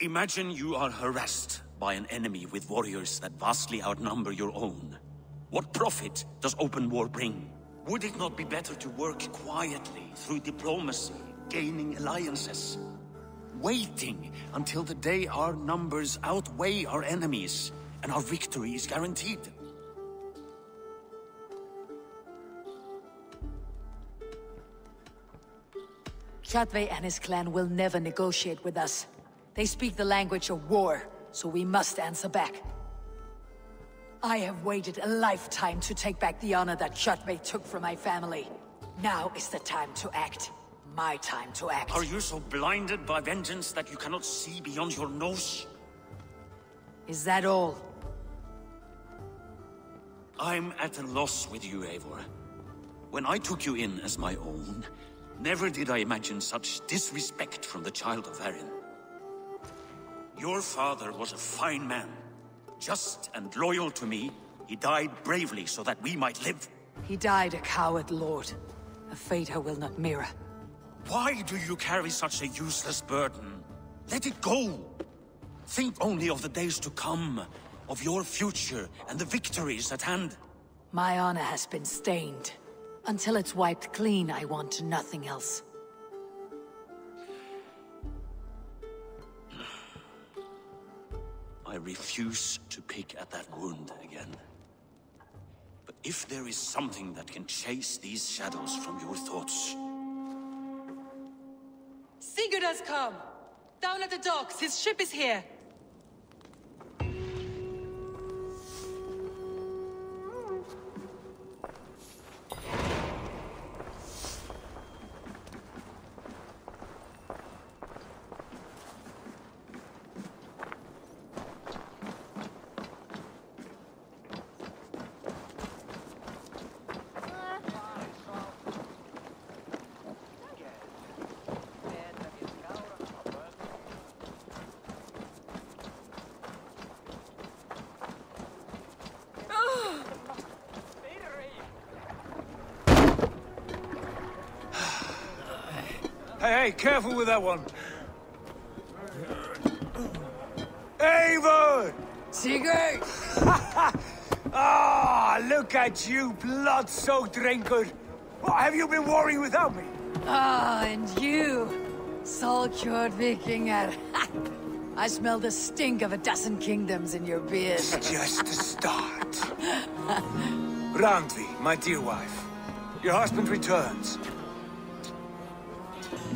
Imagine you are harassed by an enemy with warriors that vastly outnumber your own. What profit does open war bring? Would it not be better to work quietly through diplomacy, gaining alliances? Waiting until the day our numbers outweigh our enemies and our victory is guaranteed. Kjotve and his clan will never negotiate with us. They speak the language of war, so we must answer back. I have waited a lifetime to take back the honor that Kjotve took from my family. Now is the time to act. My time to act. Are you so blinded by vengeance that you cannot see beyond your nose? Is that all? I'm at a loss with you, Eivor. When I took you in as my own, never did I imagine such disrespect from the child of Varin. Your father was a fine man. Just and loyal to me, he died bravely so that we might live. He died a coward, Lord. A fate I will not mirror. Why do you carry such a useless burden? Let it go! Think only of the days to come, of your future and the victories at hand. My honor has been stained. Until it's wiped clean, I want nothing else. I refuse to pick at that wound again. But if there is something that can chase these shadows from your thoughts... Sigurd has come! Down at the docks, his ship is here! Hey, careful with that one. Eivor! Sigurd! Ah, look at you, blood-soaked drinker. What, have you been worrying without me? Ah, and you, Salkjord Vikingar. I smell the stink of a dozen kingdoms in your beard. It's just the start. Randvi, my dear wife. Your husband returns.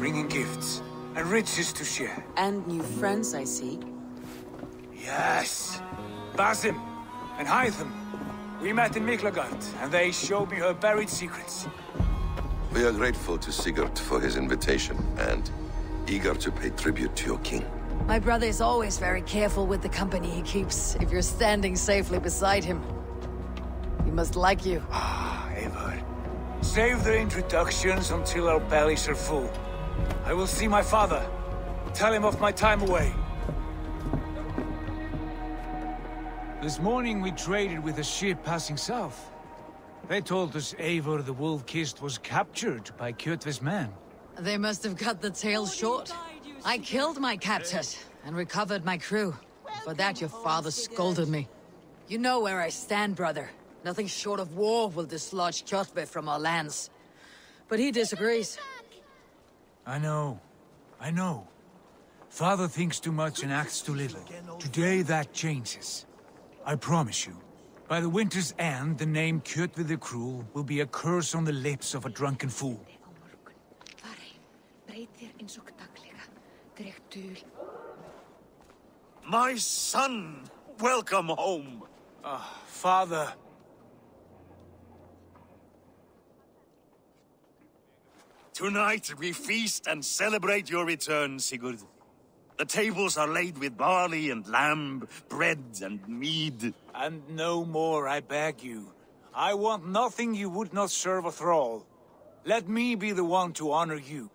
Bringing gifts and riches to share. And new friends, I see. Yes. Basim and Hytham. We met in Miklagard, and they showed me her buried secrets. We are grateful to Sigurd for his invitation, and eager to pay tribute to your king. My brother is always very careful with the company he keeps, if you're standing safely beside him. He must like you. Ah, Eivor. Save the introductions until our bellies are full. I will see my father. Tell him of my time away. This morning we traded with a ship passing south. They told us Eivor the Wolf-Kissed was captured by Kjotve's men. They must have cut the tale short. I killed my captors and recovered my crew. For that, your father scolded me. You know where I stand, brother. Nothing short of war will dislodge Kjotve from our lands. But he disagrees. I know. I know. Father thinks too much and acts too little. Today that changes. I promise you. By the winter's end, the name Kjotve the Cruel will be a curse on the lips of a drunken fool. My son! Welcome home! Ah, father. Tonight we feast and celebrate your return, Sigurd. The tables are laid with barley and lamb, bread and mead. And no more, I beg you. I want nothing you would not serve a thrall. Let me be the one to honor you.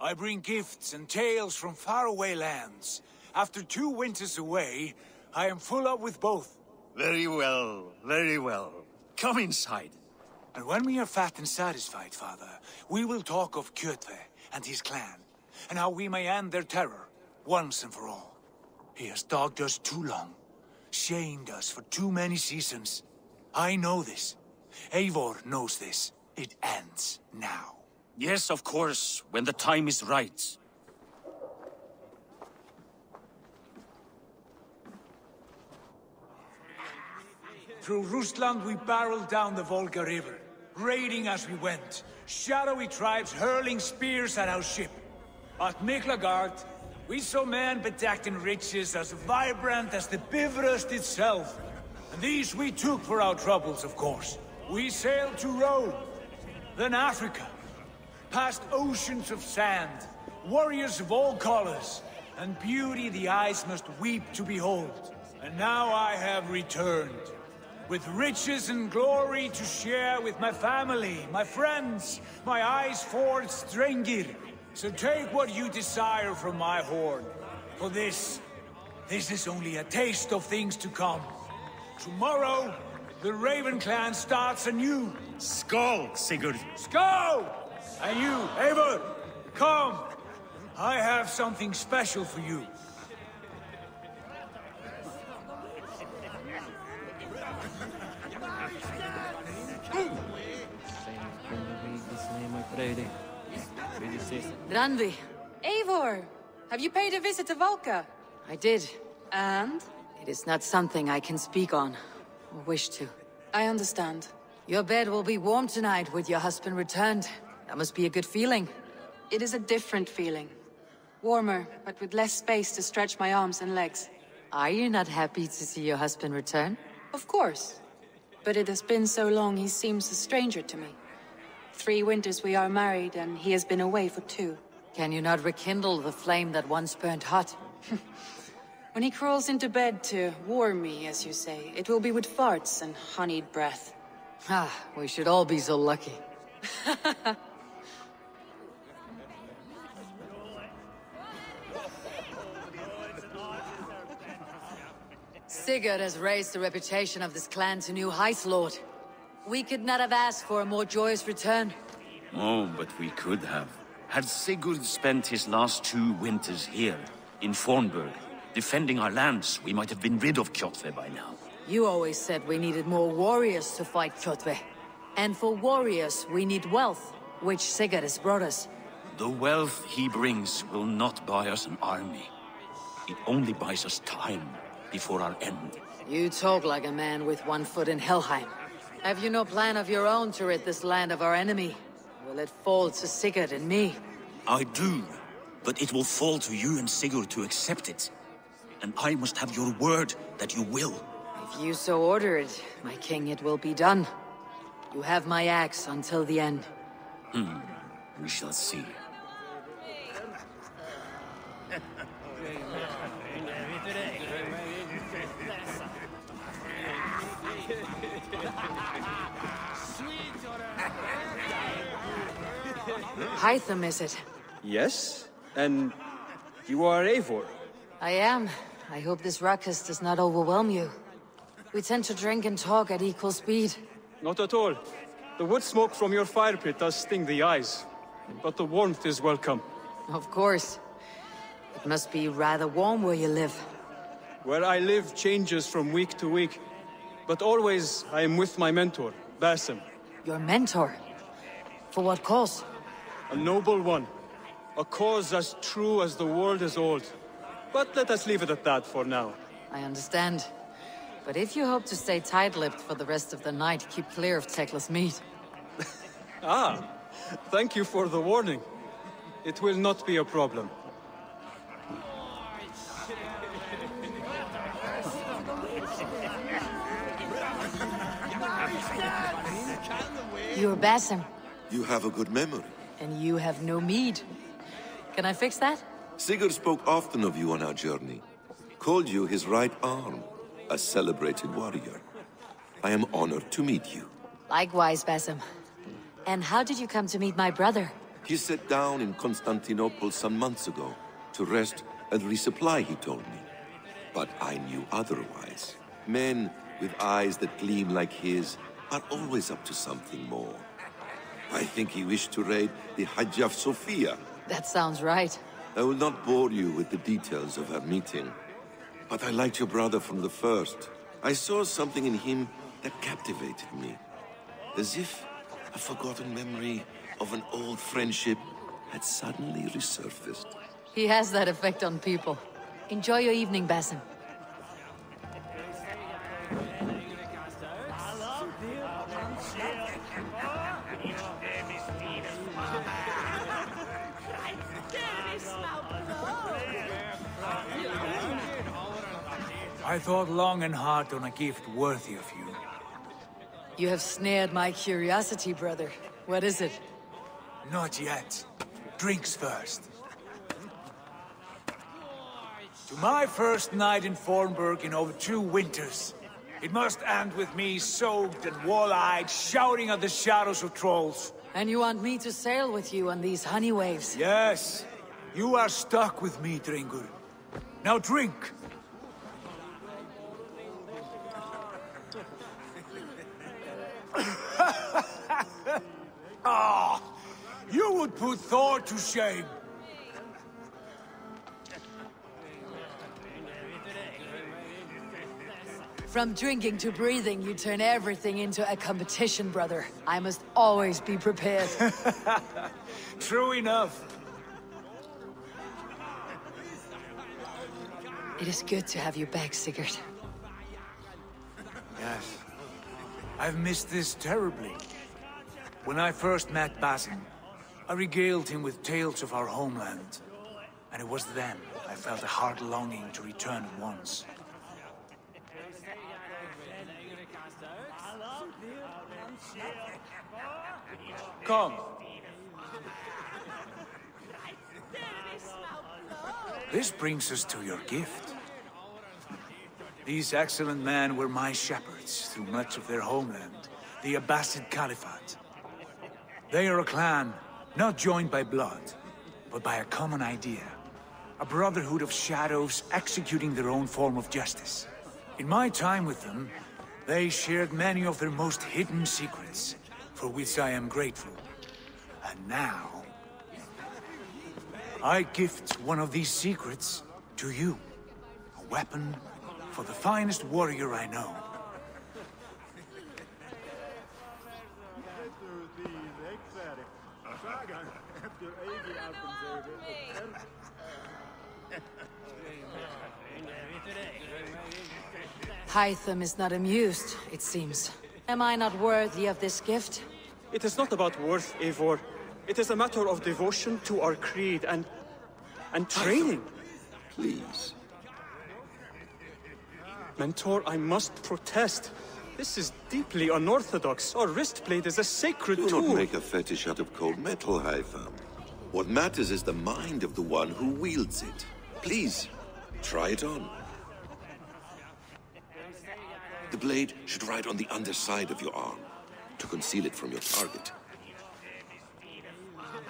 I bring gifts and tales from faraway lands. After two winters away, I am full up with both. Very well, very well. Come inside. And when we are fat and satisfied, father, we will talk of Kjotve and his clan, and how we may end their terror, once and for all. He has dogged us too long, shamed us for too many seasons. I know this. Eivor knows this. It ends now. Yes, of course, when the time is right. Through Rusland we barreled down the Volga River, raiding as we went, shadowy tribes hurling spears at our ship. At Miklagard, we saw men bedecked in riches as vibrant as the Bifrost itself. And these we took for our troubles, of course. We sailed to Rome, then Africa, past oceans of sand, warriors of all colors, and beauty the eyes must weep to behold. And now I have returned, with riches and glory to share with my family, my friends, my eyes forged Strengir. So take what you desire from my hoard. For this, this is only a taste of things to come. Tomorrow, the Raven clan starts anew. Skál, Sigurd. Skál! And you, Eivor, come. I have something special for you. Randvi. Eivor! Have you paid a visit to Valka? I did. And? It is not something I can speak on, or wish to. I understand. Your bed will be warm tonight with your husband returned. That must be a good feeling. It is a different feeling. Warmer, but with less space to stretch my arms and legs. Are you not happy to see your husband return? Of course. But it has been so long he seems a stranger to me. Three winters we are married, and he has been away for two. Can you not rekindle the flame that once burned hot? When he crawls into bed to warm me, as you say, it will be with farts and honeyed breath. Ah, we should all be so lucky. Sigurd has raised the reputation of this clan to new heights, Lord. We could not have asked for a more joyous return. Oh, but we could have. Had Sigurd spent his last two winters here, in Fornburg, defending our lands, we might have been rid of Kjotve by now. You always said we needed more warriors to fight Kjotve. And for warriors, we need wealth, which Sigurd has brought us. The wealth he brings will not buy us an army. It only buys us time before our end. You talk like a man with one foot in Helheim. Have you no plan of your own to rid this land of our enemy? Will it fall to Sigurd and me? I do, but it will fall to you and Sigurd to accept it. And I must have your word that you will. If you so order it, my king, it will be done. You have my axe until the end. Hmm, we shall see. Hytham, is it? Yes? And you are Eivor? I am. I hope this ruckus does not overwhelm you. We tend to drink and talk at equal speed. Not at all. The wood smoke from your fire pit does sting the eyes. But the warmth is welcome. Of course. It must be rather warm where you live. Where I live changes from week to week. But always I am with my mentor, Basim. Your mentor? For what cause? A noble one. A cause as true as the world is old. But let us leave it at that for now. I understand. But if you hope to stay tight-lipped for the rest of the night, keep clear of Tekla's meat. Ah, thank you for the warning. It will not be a problem. You're Basim, You have a good memory. And you have no mead. Can I fix that? Sigurd spoke often of you on our journey. Called you his right arm, a celebrated warrior. I am honored to meet you. Likewise, Basim. And how did you come to meet my brother? He sat down in Constantinople some months ago to rest and resupply, he told me. But I knew otherwise. Men with eyes that gleam like his are always up to something more. I think he wished to raid the Hagia Sophia. That sounds right. I will not bore you with the details of our meeting. But I liked your brother from the first. I saw something in him that captivated me. As if a forgotten memory of an old friendship had suddenly resurfaced. He has that effect on people. Enjoy your evening, Basim. I thought long and hard on a gift worthy of you. You have snared my curiosity, brother. What is it? Not yet. Drinks first. To my first night in Fornburg in over two winters. It must end with me soaked and wall-eyed, shouting at the shadows of trolls. And you want me to sail with you on these honey waves? Yes. You are stuck with me, drengr. Now drink. Ah, you would put Thor to shame. From drinking to breathing, you turn everything into a competition, brother. I must always be prepared. True enough. it is good to have you back, Sigurd. Yes. I've missed this terribly. When I first met Basim, I regaled him with tales of our homeland. And it was then I felt a heart longing to return once. Come. This brings us to your gift. These excellent men were my shepherds through much of their homeland, the Abbasid Caliphate. They are a clan, not joined by blood, but by a common idea. A brotherhood of shadows executing their own form of justice. In my time with them, they shared many of their most hidden secrets, for which I am grateful. And now... I gift one of these secrets to you. A weapon for the finest warrior I know. Hytham is not amused, it seems. Am I not worthy of this gift? It is not about worth, Eivor. It is a matter of devotion to our creed and... and training. Please. Mentor, I must protest. This is deeply unorthodox. Our wrist blade is a sacred Do tool. not make a fetish out of cold metal, Hytham. What matters is the mind of the one who wields it. Please, try it on. The blade should ride on the underside of your arm, to conceal it from your target.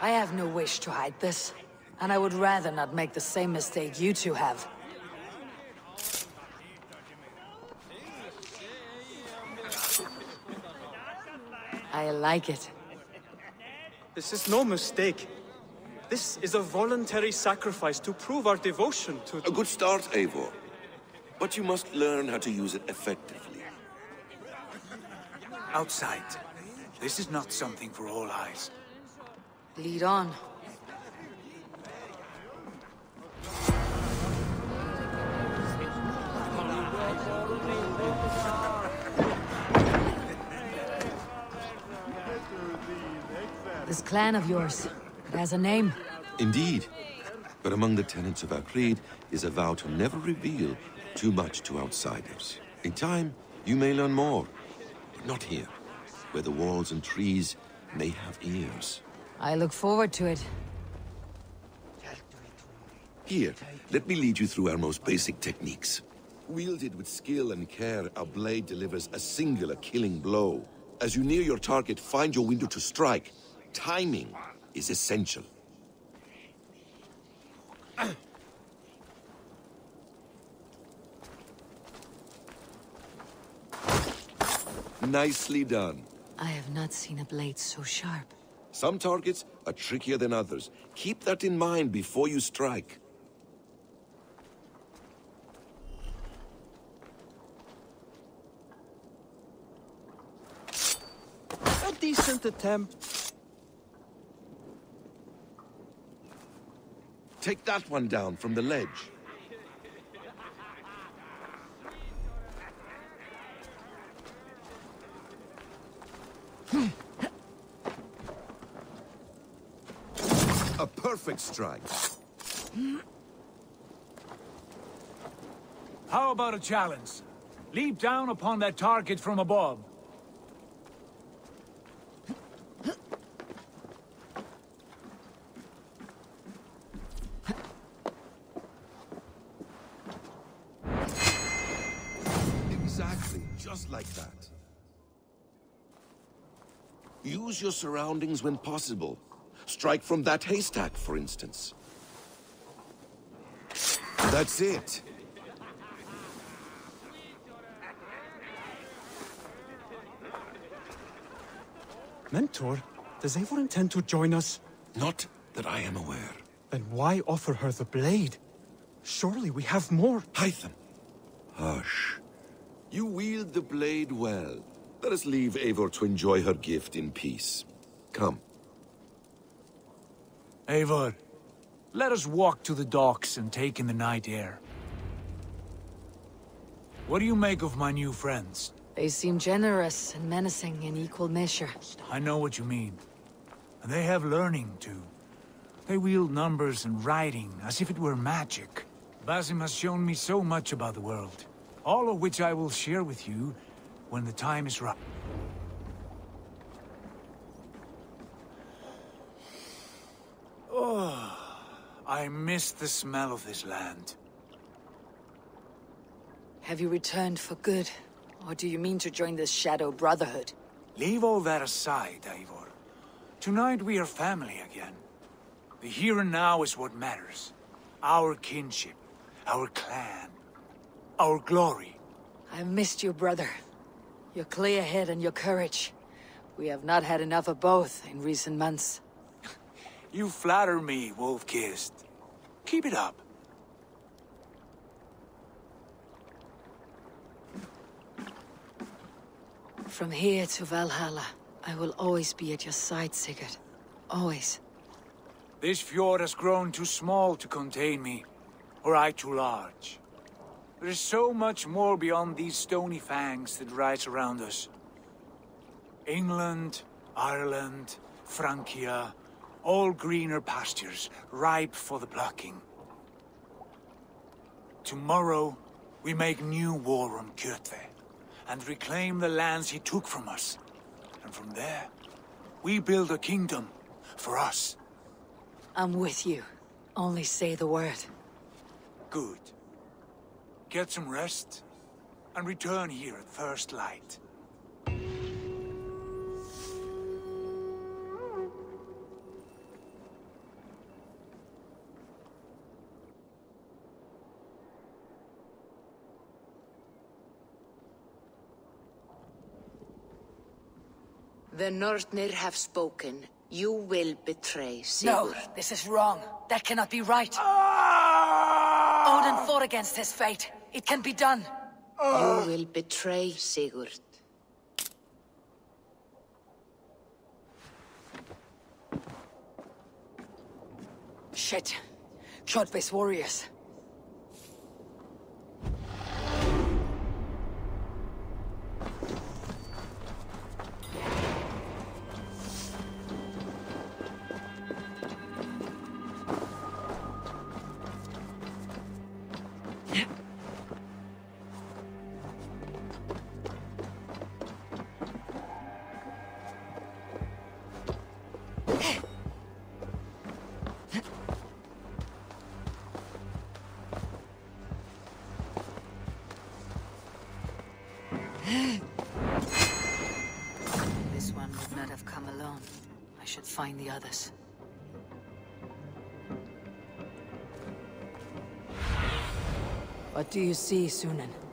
I have no wish to hide this. And I would rather not make the same mistake you two have. I like it. This is no mistake. This is a voluntary sacrifice to prove our devotion to... A good start, Eivor. But you must learn how to use it effectively. Outside. This is not something for all eyes. Lead on. This clan of yours, it has a name. Indeed. But among the tenets of our creed is a vow to never reveal too much to outsiders. In time, you may learn more. Not here, where the walls and trees may have ears. I look forward to it. Here, let me lead you through our most basic techniques. Wielded with skill and care, our blade delivers a singular killing blow. As you near your target, find your window to strike. Timing is essential. Nicely done. I have not seen a blade so sharp. Some targets are trickier than others. Keep that in mind before you strike. A decent attempt. Take that one down from the ledge. A perfect strike. How about a challenge? Leap down upon that target from above. Use your surroundings when possible. Strike from that haystack, for instance. That's it. Mentor, does Eivor intend to join us? Not that I am aware. Then why offer her the blade? Surely we have more. Hytham. Hush. You wield the blade well. Let us leave Eivor to enjoy her gift in peace. Come. Eivor, let us walk to the docks and take in the night air. What do you make of my new friends? They seem generous and menacing in equal measure. I know what you mean. And they have learning, too. They wield numbers and writing as if it were magic. Basim has shown me so much about the world, all of which I will share with you when the time is right. Oh, I miss the smell of this land. Have you returned for good? Or do you mean to join the Shadow Brotherhood? Leave all that aside, Eivor. Tonight we are family again. The here and now is what matters. Our kinship, our clan, our glory. I've missed you, brother. Your clear head and your courage. We have not had enough of both in recent months. You flatter me, Wolf-Kissed. Keep it up. From here to Valhalla, I will always be at your side, Sigurd. Always. This fjord has grown too small to contain me, or I too large. There is so much more beyond these stony fangs that rise around us. England, Ireland, Francia, all greener pastures, ripe for the plucking. Tomorrow, we make new war on Kjotve, and reclaim the lands he took from us. And from there, we build a kingdom for us. I'm with you. Only say the word. Good. Get some rest, and return here at first light. The Nornir have spoken. You will betray No, this is wrong. That cannot be right. Ah! Odin fought against his fate. It can be done. You will betray Sigurd. Shit. Kjotve's warriors. Do you see, Sýnin?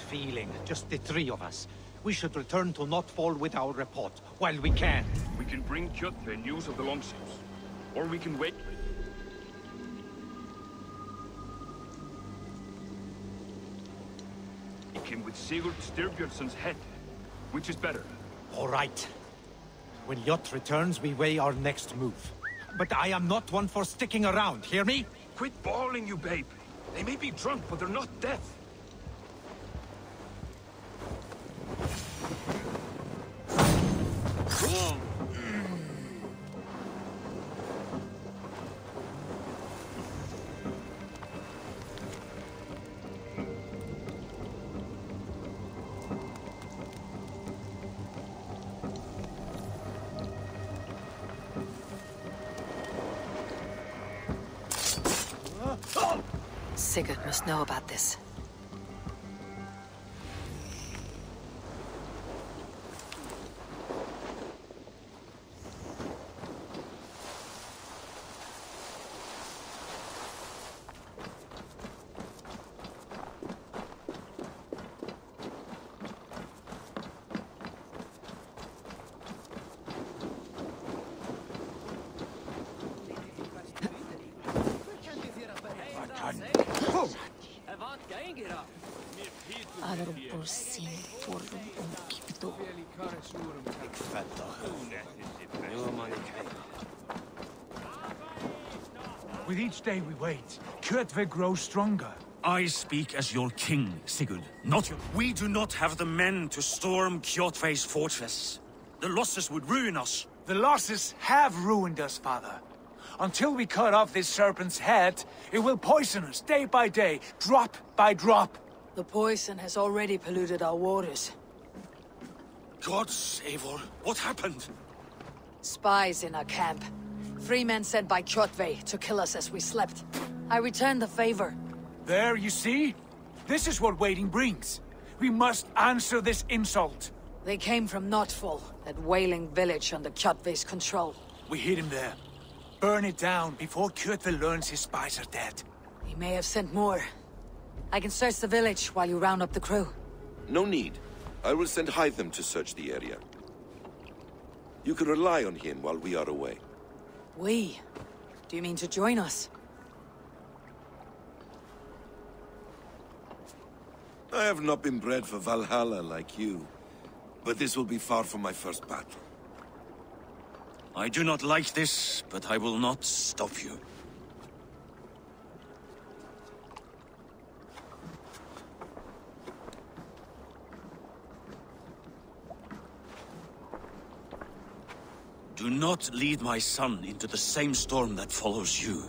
Feeling. Just the three of us. We should return to Notfall with our report, while we can. We can bring Kjotve news of the longships. Or we can wait. Take came with Sigurd Styrbjörnsson's head. Which is better? All right. When Jot returns, we weigh our next move. But I am not one for sticking around, hear me? Quit bawling, you babe. They may be drunk, but they're not deaf. Know about this. With each day we wait, Kjotve grows stronger. I speak as your king, Sigurd, not your... We do not have the men to storm Kjotve's fortress. The losses would ruin us. The losses have ruined us, father. Until we cut off this serpent's head, it will poison us day by day, drop by drop. The poison has already polluted our waters. Gods, Eivor, what happened? Spies in our camp. Three men sent by Kjotve to kill us as we slept. I returned the favor. There, you see? This is what waiting brings. We must answer this insult. They came from Notfall, that whaling village under Kjotve's control. We hid him there. Burn it down before Kjotve learns his spies are dead. He may have sent more. I can search the village while you round up the crew. No need. I will send Hytham to search the area. You can rely on him while we are away. We? Do you mean to join us? I have not been bred for Valhalla like you. But this will be far from my first battle. I do not like this, but I will not stop you. Do not lead my son into the same storm that follows you.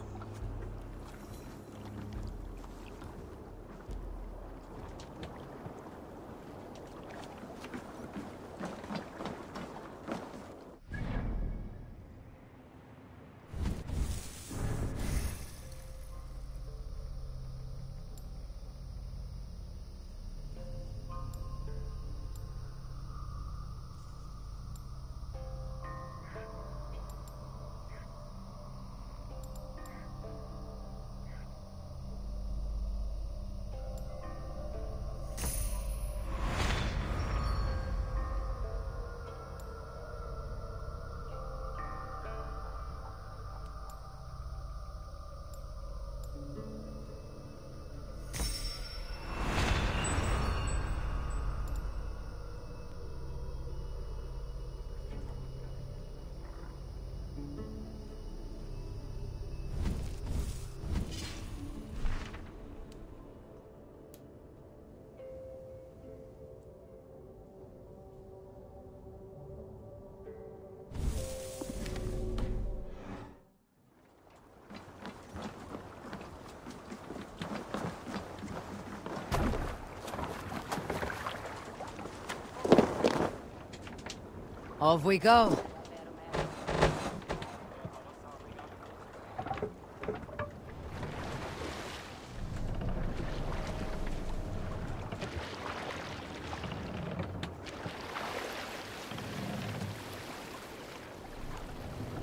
Off we go.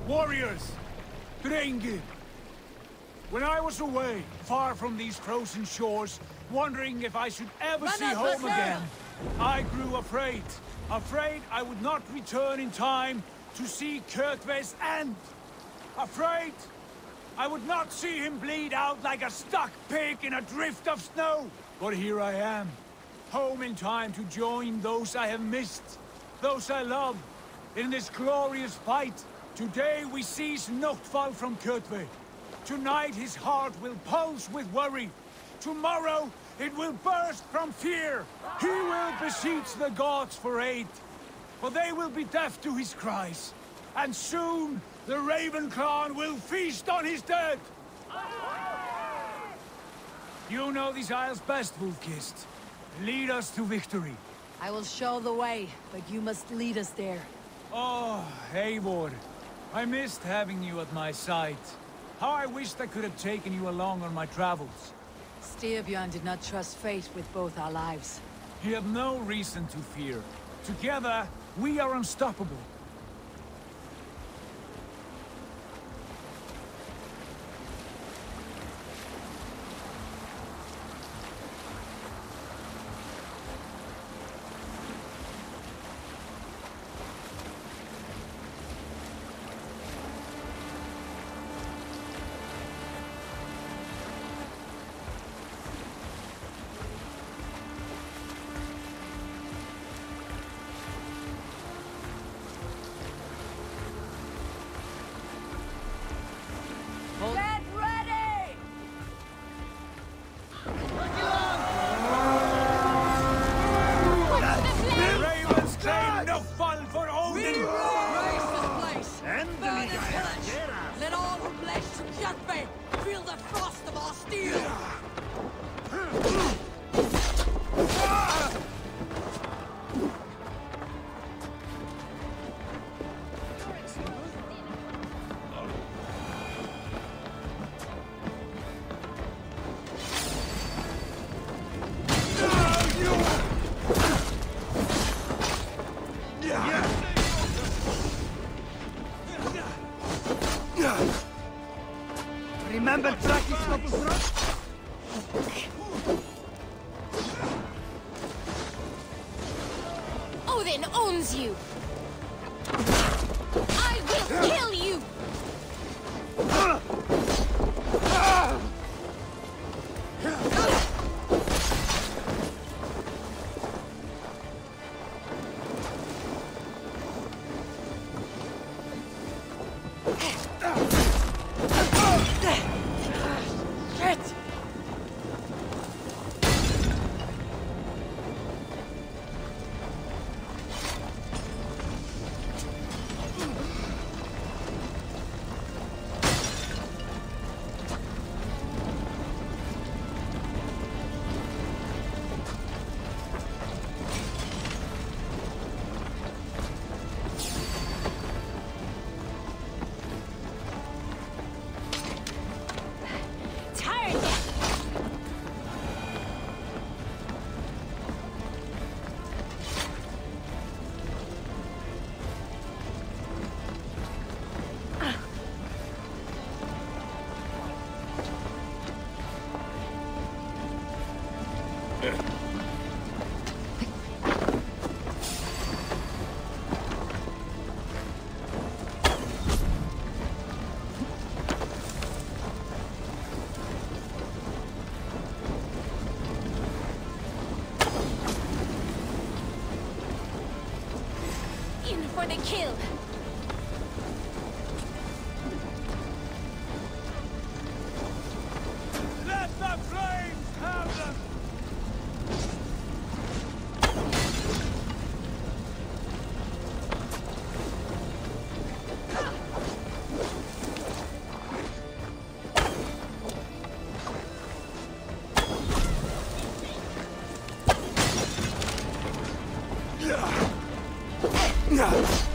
Warriors! Drengir! When I was away, far from these frozen shores, wondering if I should ever Run see home again, I grew afraid. Afraid I would not return in time to see Kjotve's end. Afraid I would not see him bleed out like a stuck pig in a drift of snow. But here I am, home in time to join those I have missed, those I love, in this glorious fight. Today we seize Notval from Kurtve. Tonight his heart will pulse with worry. Tomorrow it will burst from fear. He will beseech the gods for aid. For they will be deaf to his cries. And soon the Raven clan will feast on his dead. You know these isles best, Wolf-Kissed. Lead us to victory. I will show the way, but you must lead us there. Oh, Eivor. I missed having you at my side. How I wished I could have taken you along on my travels. Styrbjörn did not trust fate with both our lives. He had no reason to fear. Together, we are unstoppable. The kill! Let the flames have them! What?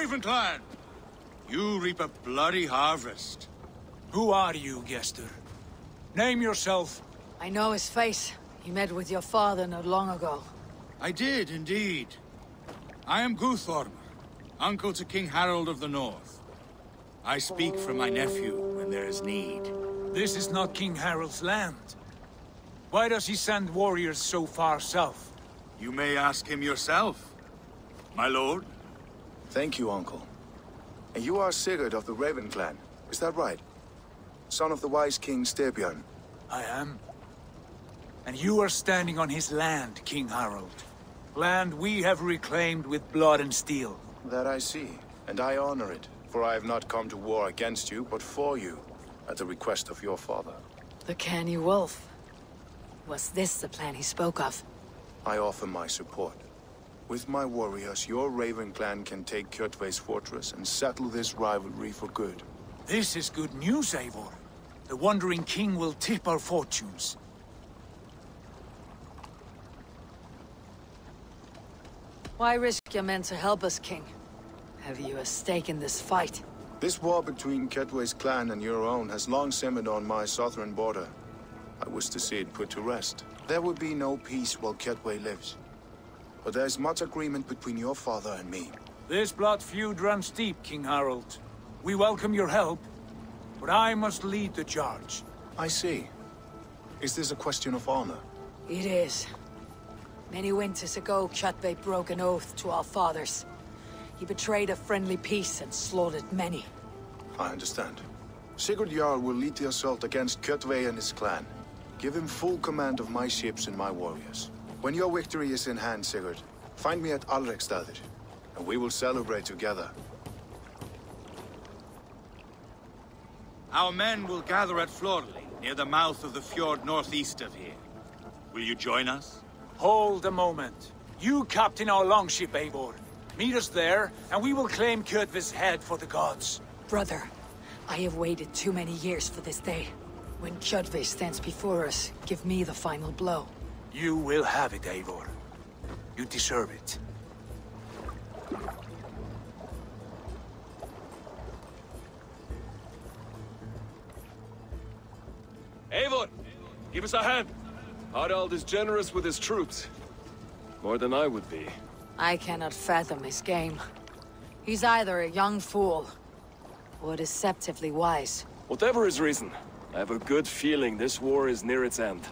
Ravenclan! You reap a bloody harvest. Who are you, Gester? Name yourself. I know his face. He met with your father not long ago. I did, indeed. I am Guthorm, uncle to King Harald of the North. I speak for my nephew when there is need. This is not King Harald's land. Why does he send warriors so far south? You may ask him yourself, my lord. Thank you, Uncle. And you are Sigurd of the Raven clan, is that right? Son of the wise King Styrbjörn. I am. And you are standing on his land, King Harald. Land we have reclaimed with blood and steel. That I see, and I honor it, for I have not come to war against you, but for you, at the request of your father. The Canny Wolf. Was this the plan he spoke of? I offer my support. With my warriors, your Raven clan can take Kjotve's fortress and settle this rivalry for good. This is good news, Eivor. The Wandering King will tip our fortunes. Why risk your men to help us, King? Have you a stake in this fight? This war between Kjotve's clan and your own has long simmered on my southern border. I wish to see it put to rest. There will be no peace while Ketwe lives. But there's much agreement between your father and me. This blood feud runs deep, King Harald. We welcome your help, but I must lead the charge. I see. Is this a question of honor? It is. Many winters ago, Kjotve broke an oath to our fathers. He betrayed a friendly peace and slaughtered many. I understand. Sigurd Jarl will lead the assault against Kjotve and his clan. Give him full command of my ships and my warriors. When your victory is in hand, Sigurd, find me at Alrekstadir, and we will celebrate together. Our men will gather at Florley, near the mouth of the fjord northeast of here. Will you join us? Hold a moment. You captain our longship, Eivor. Meet us there, and we will claim Kjotve's head for the gods. Brother, I have waited too many years for this day. When Kjotve stands before us, give me the final blow. You will have it, Eivor. You deserve it. Eivor, give us a hand. Harald is generous with his troops. More than I would be. I cannot fathom his game. He's either a young fool, or deceptively wise. Whatever his reason, I have a good feeling this war is near its end.